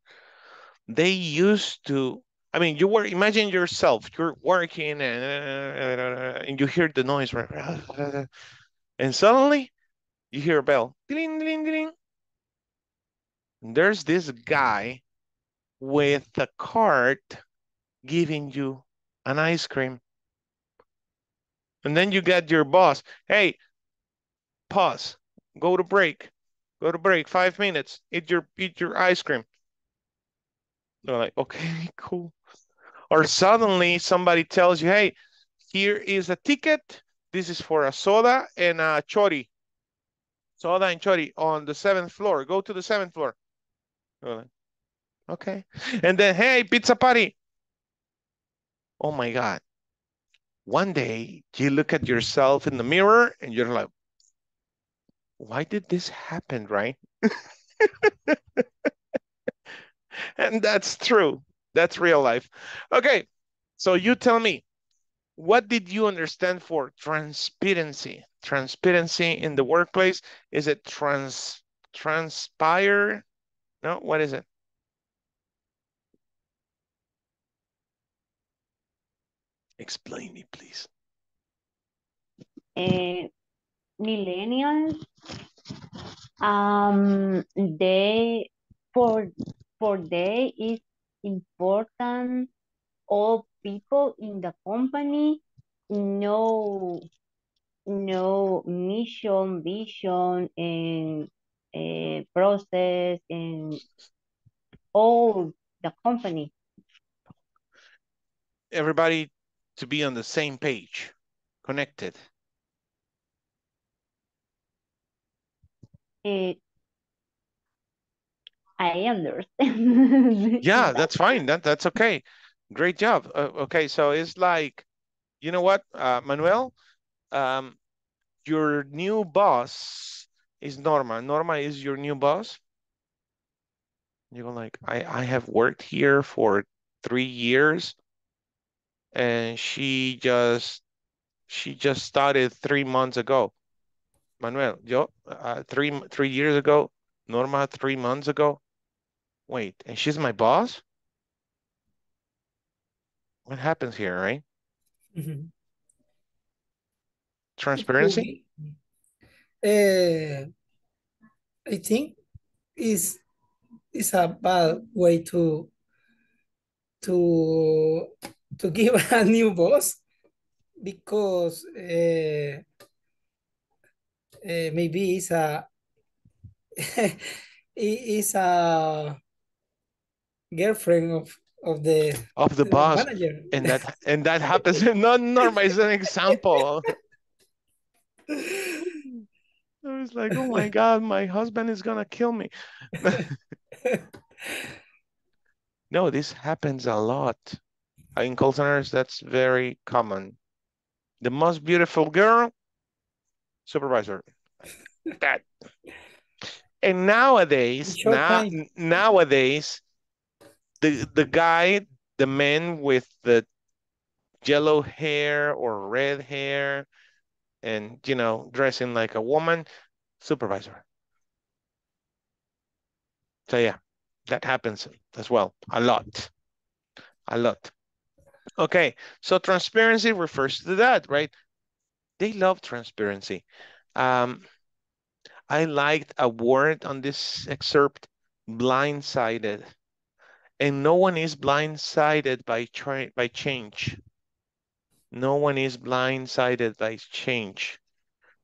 They used to I mean, you were imagine yourself, you're working and, and you hear the noise, right? And suddenly you hear a bell. Ding, ding, ding. There's this guy with a cart giving you an ice cream. And then you get your boss, hey, pause, go to break, go to break, five minutes, eat your eat your ice cream. They're like, okay, cool. Or suddenly somebody tells you, hey, here is a ticket. This is for a soda and a chori. Soda and chori on the seventh floor. Go to the seventh floor. Okay. And then, hey, pizza party. Oh my God. One day you look at yourself in the mirror and you're like, why did this happen, right? and that's true. That's real life. Okay, so you tell me, what did you understand for transparency? Transparency in the workplace, is it trans transpire? No, what is it? Explain me, please. Uh, millennials, um, they, for, for they is important all people in the company know know mission, vision, and uh, process, and all the company. Everybody to be on the same page, connected. It, I understand. yeah, that's fine. That that's okay. Great job. Uh, okay, so it's like, you know what, uh, Manuel, um, your new boss is Norma. Norma is your new boss. You go like, I I have worked here for three years, and she just she just started three months ago. Manuel, yo, uh, three three years ago. Norma, three months ago. Wait, and she's my boss? What happens here, right? Mm -hmm. Transparency? Uh, I think is is a bad way to to to give a new boss because uh, uh, maybe it's a it's a girlfriend of of the of the boss manager. and that and that happens not normal is an example I was like, oh my God, my husband is gonna kill me. no, this happens a lot. In call centers, that's very common. The most beautiful girl, supervisor. That. And nowadays, Short now, time. nowadays, the the guy, the man with the yellow hair or red hair, and you know, dressing like a woman, supervisor. So yeah, that happens as well a lot, a lot. Okay, so transparency refers to that, right? They love transparency. Um, I liked a word on this excerpt, blindsided. And no one is blindsided by by change. No one is blindsided by change.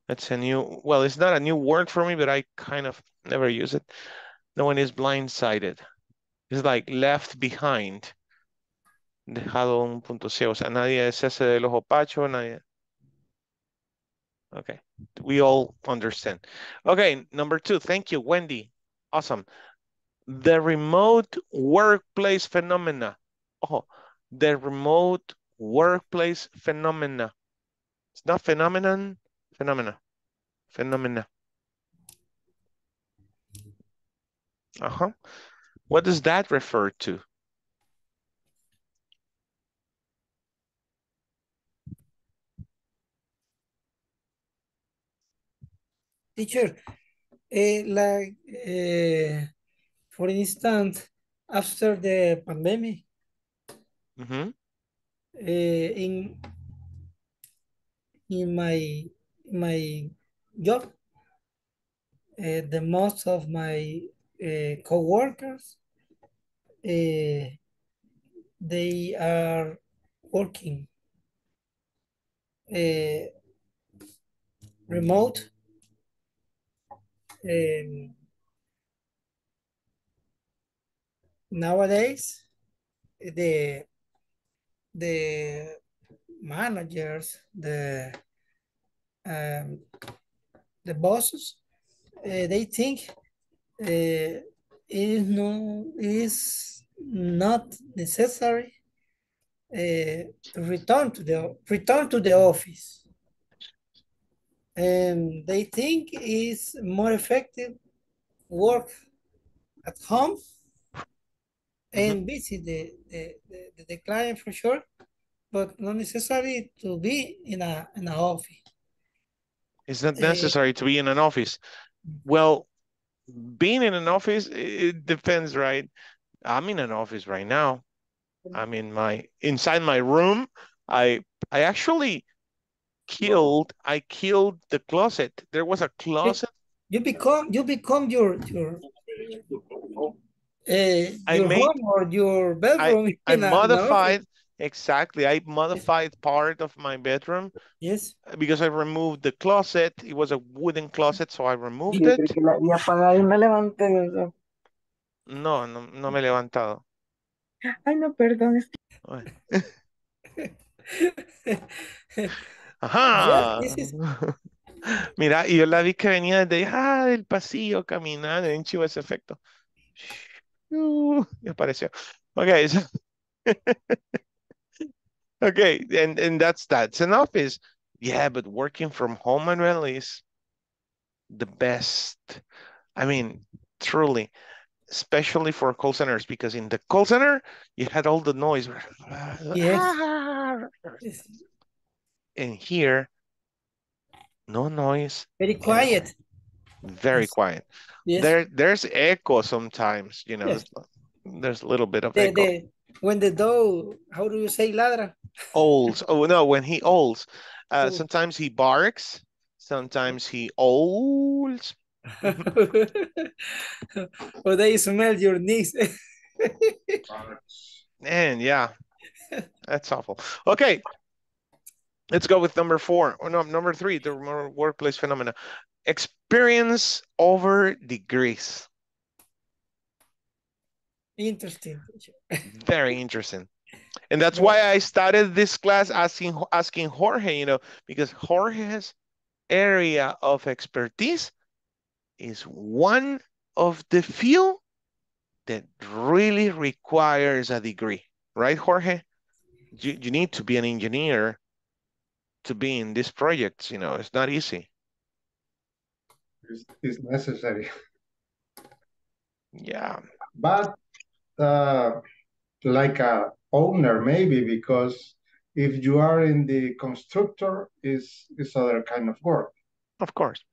That's a new, well, it's not a new word for me, but I kind of never use it. No one is blindsided. It's like left behind. Dejado un punto ciego. O sea, nadie es ese del ojo pacho, nadie. Okay, we all understand. Okay, number two, thank you, Wendy. Awesome. The remote workplace phenomena. Oh, the remote workplace phenomena. It's not phenomenon, phenomena, phenomena. Uh-huh. What does that refer to? Teacher, eh, like, eh, for instance, after the pandemic, Mm-hmm. eh, in in my my job, the most of my uh, co-workers, they are working remote um, nowadays the the managers the um, the bosses uh, they think uh, it is no is not necessary uh, to return to the return to the office and they think it's more effective work at home and visit the, the, the, the client for sure, but not necessary to be in a in an office. It's not Eh, necessary to be in an office. Well, being in an office, it depends, right? I'm in an office right now. I'm in my inside my room. I I actually killed I killed the closet. There was a closet. You become you become your your uh, I your made- home or your bedroom. I in a- in a modified office. exactly. I modified part of my bedroom Yes. because I removed the closet. It was a wooden closet, so I removed Yo it. creo que la había apagado y me levanté. de. No, no, no me he levantado. Ay, no, perdón. es que- Ajá. Yes, this is- Mira, y yo la vi que venía desde ah, del pasillo caminando, en chivo ese efecto. Uh, y apareció. Okay, so okay, and and that's that's an office. Yeah, but working from home, Manuel, is the best. I mean, truly, especially for call centers, because in the call center you had all the noise. Yes. And here, no noise, Very quiet. very quiet. Yes. There, there's echo sometimes, you know, Yes. there's a little bit of The, echo. the, when the dog, how do you say ladra? Owls. Oh no, when he owls, uh, Oh. sometimes he barks, sometimes he owls. or they smell your knees. And yeah, that's awful. Okay, let's go with number four. Or no, number three, the workplace phenomena. Experience over degrees. Interesting. Very interesting. And that's why I started this class asking asking Jorge, you know, because Jorge's area of expertise is one of the few that really requires a degree, right, Jorge? You, you need to be an engineer to be in these projects, you know, it's not easy. It's, it's necessary. Yeah. But uh, like a owner, maybe, because if you are in the constructor, is is other kind of work. Of course.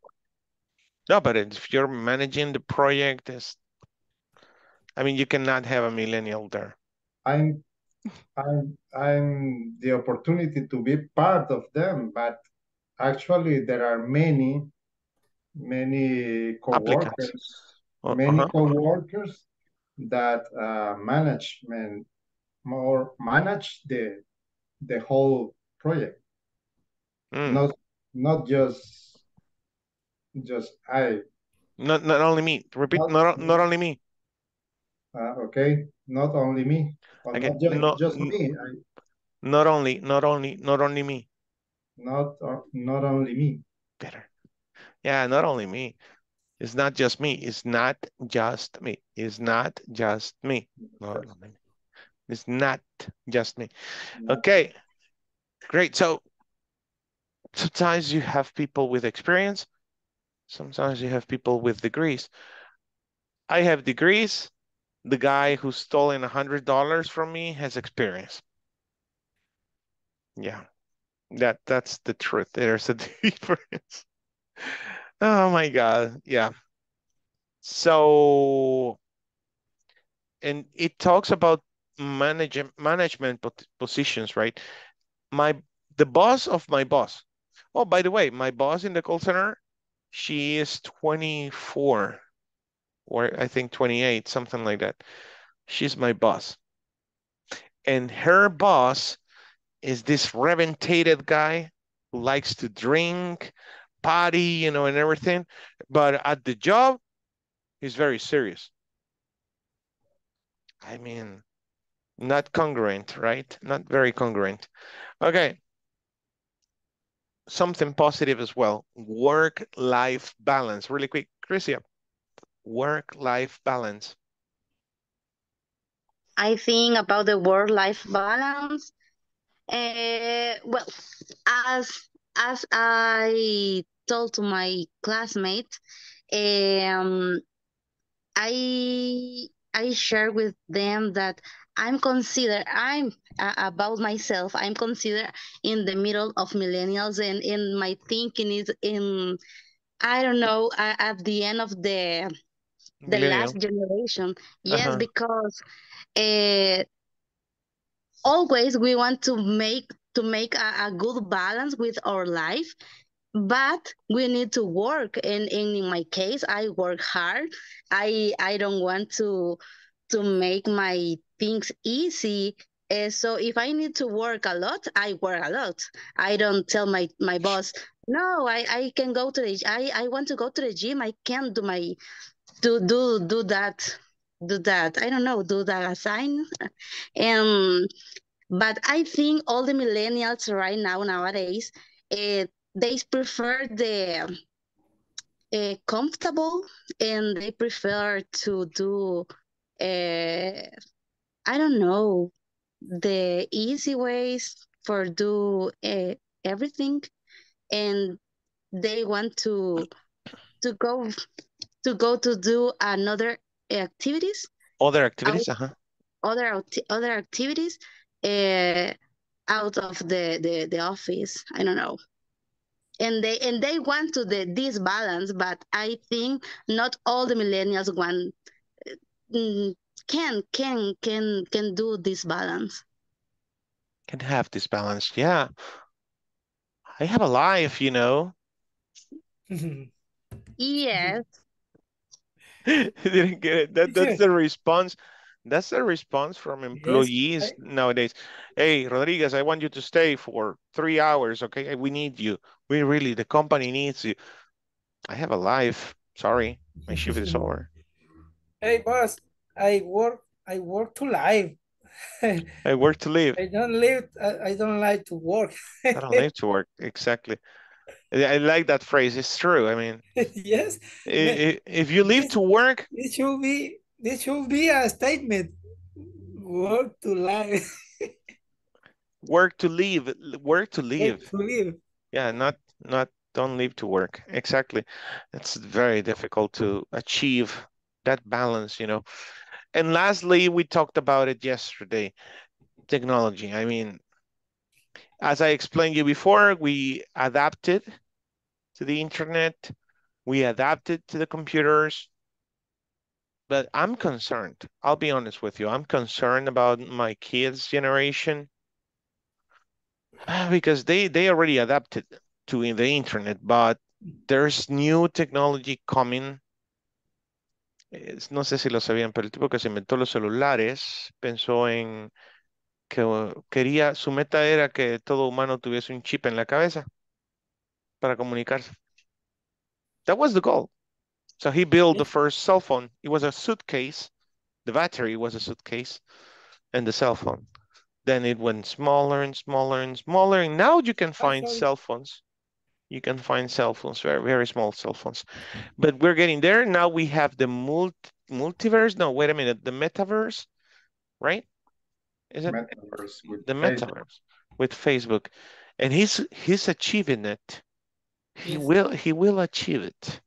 No, but if you're managing the project, is I mean, you cannot have a millennial there. I'm I'm I'm the opportunity to be part of them, but actually there are many many co-workers Uh, many uh-huh. co-workers that uh, management more manage the the whole project Mm. not not just just I Not not only me. Repeat. Not- Not not only me. uh, okay not only me Okay, not just, just me I, Not only. Not only. Not only me. not uh, not only me Better. Yeah. Not only me. It's not just me. It's not just me. It's not just me. Not only me. It's not just me. Okay. Great. So sometimes you have people with experience. Sometimes you have people with degrees. I have degrees. The guy who's stolen a hundred dollars from me has experience. Yeah, that that's the truth. There's a difference. Oh my God. Yeah. So, and it talks about manage management positions, right? My the boss of my boss. Oh, by the way, my boss in the call center, she is 24 or I think 28, something like that. She's my boss. And her boss is this reventated guy who likes to drink, party, you know, and everything. But at the job, he's very serious. I mean, not congruent, right? Not very congruent. Okay. Something positive as well. Work-life balance. Really quick, Chrisia. Work-life balance. I think about the work-life balance. Uh, well, as as I told to my classmate, um, I I share with them that I'm consider I'm uh, about myself. I'm considered in the middle of millennials, and in my thinking is in I don't know at the end of the the last generation. Yes, Uh-huh. because uh, always we want to make to make a, a good balance with our life but we need to work. And, and in my case i work hard. I i don't want to to make my things easy. Uh, so if i need to work a lot i work a lot. I don't tell my my boss no i i can go to the i i want to go to the gym. I can't do my do do do that do that. I don't know do that assign um but I think all the millennials right now nowadays, uh, they prefer the uh, comfortable and they prefer to do, uh, I don't know, the easy ways for do uh, everything, and they want to to go to go to do another activities Other activities, uh-huh. other other activities uh, out of the, the the office. I don't know. And they and they want to the this balance, but I think not all the millennials want mm, can can can can do this balance. Can have this balance. Yeah. I have a life, you know. Yes. Didn't get it. That that's the response. That's the response from employees I- nowadays. Hey, Rodriguez, I want you to stay for three hours, okay? We need you. We really, the company needs you. I have a life. Sorry, my shift is over. Hey boss, I work I work to live. I work to live. I don't live I, I don't like to work. I don't live to work. Exactly. I like that phrase. It's true. I mean, yes. i- i- if you live to work, This should be this should be a statement. Work to live. Work to live, work to live. To live. Yeah, not not don't live to work. Exactly. It's very difficult to achieve that balance, you know. And lastly, we talked about it yesterday. Technology. I mean, as I explained you before, we adapted to the internet, we adapted to the computers, but I'm concerned. I'll be honest with you. I'm concerned about my kids' generation because they they already adapted to the internet, but there's new technology coming. No sé si lo sabían, pero el tipo que se inventó los celulares pensó en que quería, su meta era que todo humano tuviese un chip en la cabeza para comunicarse. That was the goal. So he built the first cell phone. It was a suitcase. The battery was a suitcase and the cell phone. Then it went smaller and smaller and smaller. And now you can find cell phones. You can find cell phones, very, very small cell phones. But we're getting there. Now we have the multi multiverse. No, wait a minute. The metaverse, right? Is it Metaverse with the Facebook. metaverse with Facebook? And he's he's achieving it. He will he will achieve it.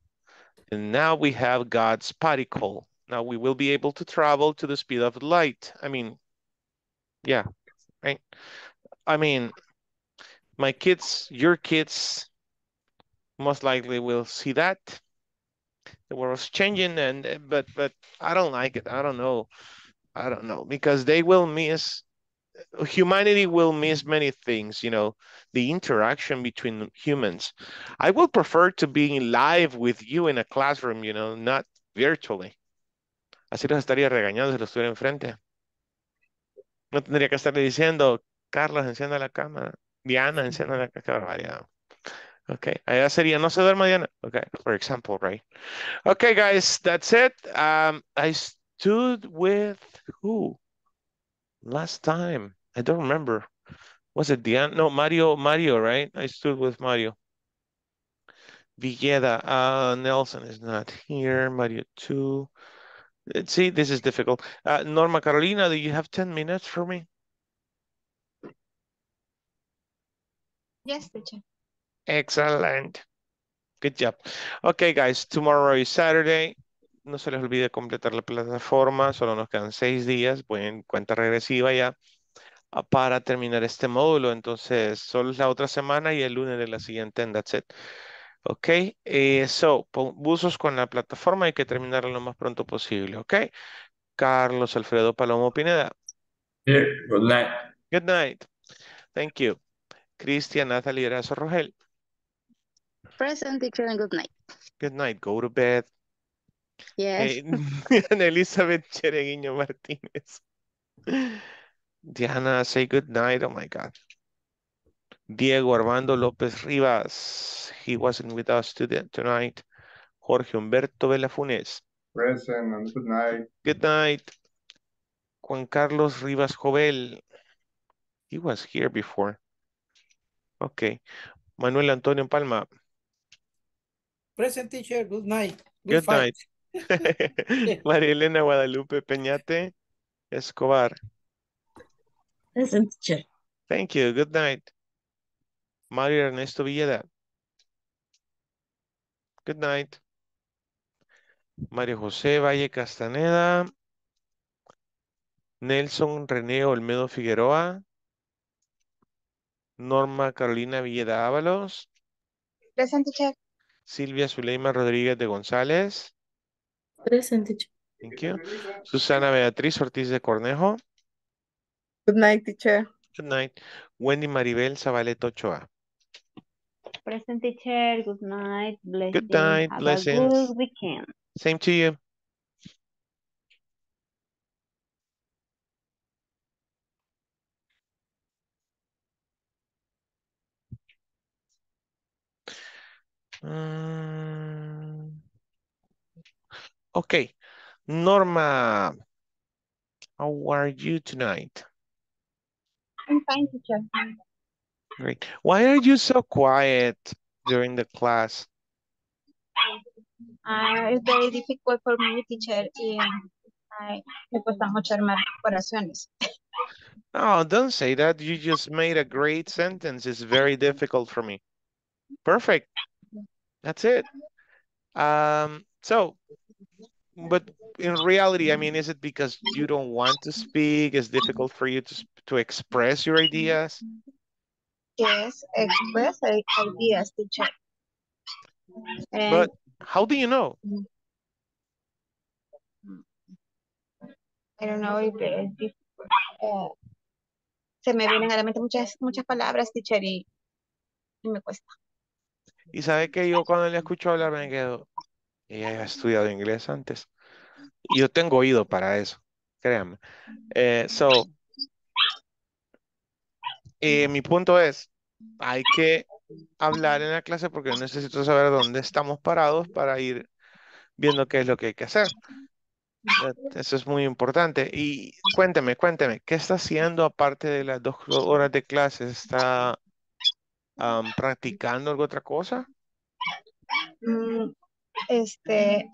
And now we have God's particle. Now we will be able to travel to the speed of light. I mean, yeah, right? I mean, my kids, your kids, most likely will see that. The world's changing, and but but I don't like it. I don't know. I don't know because they will miss. Humanity will miss many things. You know, the interaction between humans. I would prefer to be live with you in a classroom. You know, not virtually. Así los estaría regañando si los estuviera enfrente. No tendría que estarle diciendo, Carlos, encienda la cámara. Diana, encienda la cámara. Okay, allá sería, no se duerma Diana. Okay, for example, right? Okay, guys, that's it. Um, I stood with who? Last time, I don't remember. Was it Diana? No, Mario, Mario, right? I stood with Mario. Villeda, uh, Nelson is not here. Mario two. Let's see, this is difficult. Uh, Norma Carolina, do you have 10 minutes for me? Yes, teacher. Excellent. Good job. Okay, guys, tomorrow is Saturday. No se les olvide completar la plataforma, solo nos quedan seis días, voy en cuenta regresiva ya ah, para terminar este módulo. Entonces, solo es la otra semana y el lunes de la siguiente, and that's it. Ok, eh, so, buzos con la plataforma hay que terminarlo lo más pronto posible, ok. Carlos Alfredo Palomo Pineda. Good night. Good night. Thank you. Cristian Natalie Erazo Rogel. Present teacher and good night. Good night. Go to bed. Yes. Eh, Ana Elizabeth Chereguiño Martínez. Diana, say good night. Oh my God. Diego Armando López Rivas. He wasn't with us today, tonight. Jorge Humberto Velafunes. Present and good night. Good night. Juan Carlos Rivas Jovel. He was here before. Okay. Manuel Antonio Palma. Present teacher, good night. Good night. María Elena Guadalupe Peñate Escobar. Present teacher. Thank you. Good night. Mario Ernesto Villeda. Good night. Mario José Valle Castaneda. Nelson René Olmedo Figueroa. Norma Carolina Villeda Ábalos. Present, teacher. Silvia Zuleima Rodríguez de González. Present teacher. Thank you. Susana Beatriz Ortiz de Cornejo. Good night, teacher. Good night. Wendy Maribel Zabaleta Ochoa. Present teacher, good night. Blessings. Good night, Have blessings. a good weekend. Same to you. Mm. Okay, Norma, how are you tonight? I'm fine, teacher. Great. Why are you so quiet during the class? Ah, it's very difficult for me, teacher. Ay, me cuesta mucho armar oraciones. No, don't say that. You just made a great sentence. It's very difficult for me. Perfect. That's it. Um, so, but in reality, I mean, is it because you don't want to speak? It's difficult for you to to express your ideas? Yes, express ideas, teacher. And But how do you know? I don't know if it is eh, se me vienen a la mente muchas, muchas palabras, teacher, y, y me cuesta. Y sabe que yo cuando le escucho hablar me quedo, ella ha estudiado inglés antes. Yo tengo oído para eso, créanme. Eh, so, eh, mi punto es, hay que hablar en la clase porque necesito saber dónde estamos parados para ir viendo qué es lo que hay que hacer. Eh, Eso es muy importante. Y cuénteme, cuénteme, ¿qué está haciendo aparte de las dos horas de clase? ¿Está practicando alguna otra cosa? Este,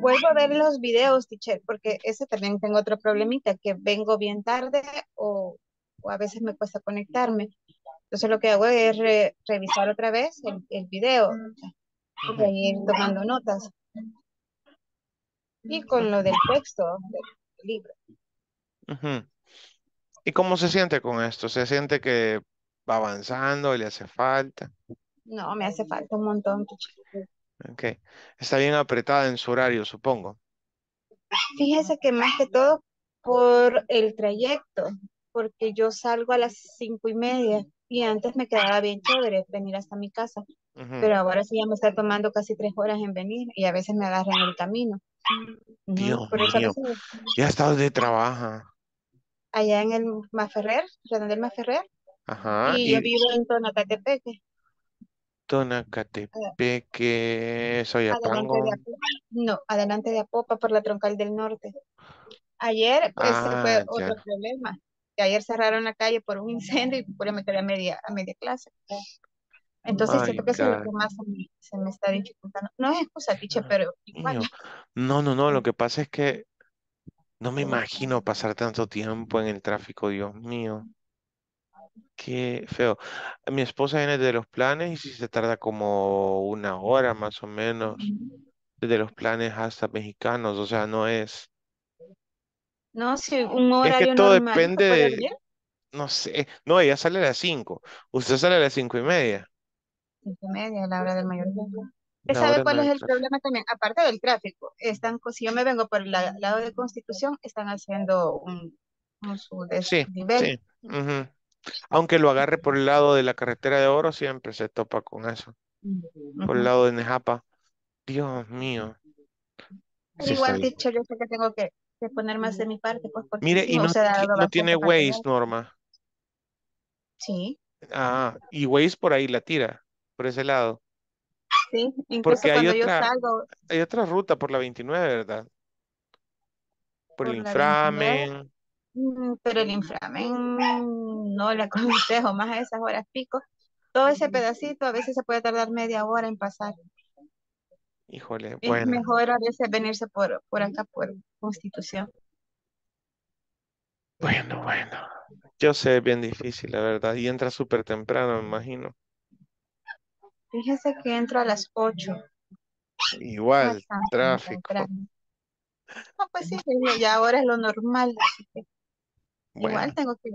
vuelvo a ver los videos, teacher, porque ese también tengo otro problemita, que vengo bien tarde o, o a veces me cuesta conectarme. Entonces lo que hago es re- revisar otra vez el, el video y ir tomando notas. Y con lo del texto del libro. ¿Y cómo se siente con esto? ¿Se siente que va avanzando, le hace falta? No, me hace falta un montón, teacher. Ok. Está bien apretada en su horario, supongo. Fíjese que más que todo por el trayecto, porque yo salgo a las cinco y media y antes me quedaba bien chévere venir hasta mi casa, pero ahora sí ya me está tomando casi tres horas en venir y a veces me agarra en el camino. Dios Por eso a mío, veces ya está donde trabaja. allá en el Maferrer, Redondel Maferrer, Ajá. y yo vivo en Tonacatepeque, Tonacatepeque, adelante de Soyapango. No, adelante de Apopa por la Troncal del Norte. Ayer, ese fue Ah, otro ya. problema, que ayer cerraron la calle por un incendio y por me quedé a media, a media clase. Entonces My siento que eso es lo que más se me, se me está dificultando. No es excusa, teacher, pero igual. No, no, no, lo que pasa es que no me imagino pasar tanto tiempo en el tráfico, Dios mío. Qué feo. Mi esposa viene de los planes y si se tarda como una hora más o menos, desde los planes hasta mexicanos, o sea, no es. No, si un Es que horario todo normal depende puede de, venir. no sé, no, ella sale a las 5, usted sale a las cinco y media, Cinco y media, la hora del mayor la ¿Sabe hora cuál no es el problema también? Aparte del tráfico, están, co- si yo me vengo por el la- lado de Constitución, están haciendo un, un su Sí, desnivel. sí. ujú. Aunque lo agarre por el lado de la carretera de Oro, siempre se topa con eso. Por el lado de Nejapa. Dios mío. Sí igual, dicho, yo sé que tengo que, que poner más de mi parte, pues porque Mire, sí y no, no tiene. Waze, Norma. Sí, Ah, y Waze por ahí la tira, por ese lado. sí, incluso Porque hay cuando yo otra, salgo hay otra ruta por la 29, ¿verdad? Por por el la 29, inframen. Mm, pero el inframen mm, no le aconsejo más a esas horas pico. Todo ese pedacito a veces se puede tardar media hora en pasar. Híjole, Es bueno, mejor a veces venirse por, por acá, por Constitución. bueno, bueno. Yo sé, es bien difícil, la verdad. Y entra súper temprano, me imagino. Fíjese que entro a las 8, Igual, bastante tráfico. temprano. No, pues sí, ya ahora es lo normal, así que igual Bueno, tengo que,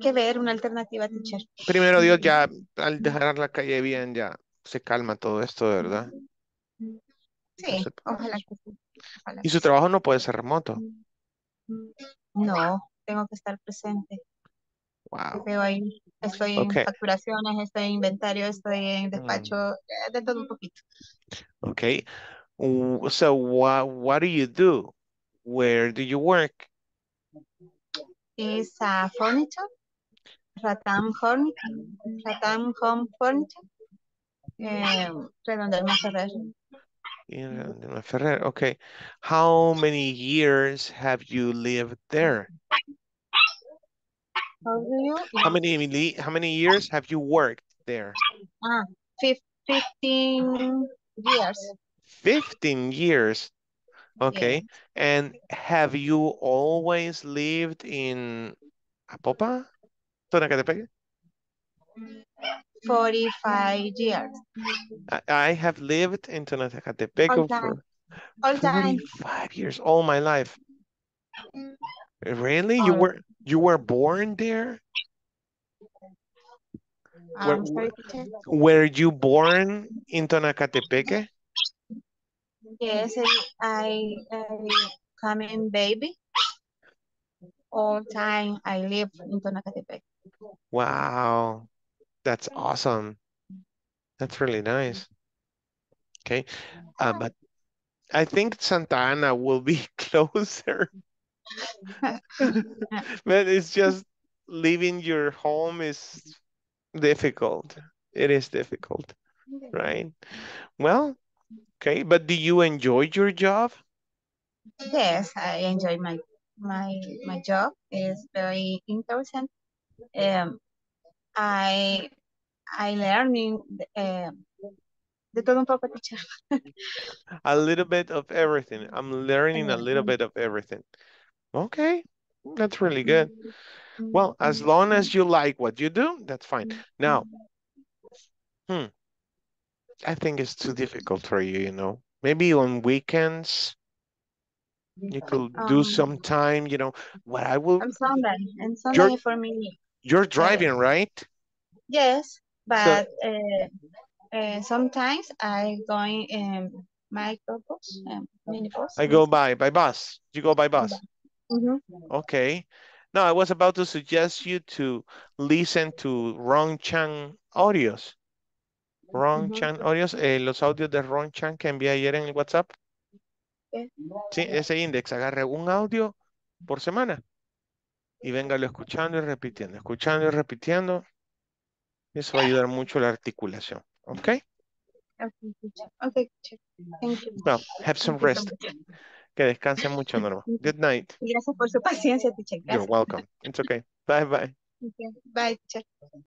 que ver una alternativa, teacher. primero Dios, ya al dejar la calle bien, ya se calma todo esto, ¿verdad? Sí, ojalá que sí. Ojalá Y su trabajo no puede ser remoto. No, tengo que estar presente. Wow. Veo ahí, estoy en facturaciones, estoy en inventario, estoy en despacho, Mm, de todo un poquito. okay. W- So what what do you do? Where do you work? Es a furniture, Ratam Home, Ratam Home Furniture, eh, Redondel Ferrer. In in Ferrer. Okay. How many years have you lived there? How do you? How many how many years have you worked there? Ah, 15 years. 15 years. Okay. And have you always lived in Apopa, Tonacatepeque. 45 years. I, I have lived in Tonacatepeque All for time. All time. 45 years, all my life. Really? You were you were born there? Where- I'm sorry, teacher. Were you born in Tonacatepeque? Yes, I, I come in baby. All time I live in Tonacatepec. Wow, that's awesome. That's really nice. Okay, uh, but I think Santa Ana will be closer. But it's just leaving your home is difficult. It is difficult, right? Well, okay, but do you enjoy your job? Yes, I enjoy my my my job. is very interesting. Um, I I learning um, the todo un poco, teacher. A little bit of everything. I'm learning a little bit of everything. Okay, that's really good. Well, as long as you like what you do, that's fine. Now, hmm, I think it's too difficult for you, you know. Maybe on weekends you could do Um, some time, you know. What I will, I'm Sunday, and You're- Sunday for me. you're driving, right? Yes, but uh, uh, sometimes I going in microbus, um, minibus. I go by by bus. You go by bus. Mhm. Okay. No, I was about to suggest you to listen to Rong Chang audios. Ron. Chan audios, eh, los audios de Ron Chan que envié ayer en el WhatsApp. Sí, ese index, agarre un audio por semana y véngalo escuchando y repitiendo, escuchando y repitiendo. Eso va a ayudar mucho la articulación. ¿Ok? Okay. Thank you. Well, have some rest. Que descanse mucho, Norma. Good night. Gracias por su paciencia, teacher. You're welcome. It's okay. Bye bye. Okay, Bye, teacher.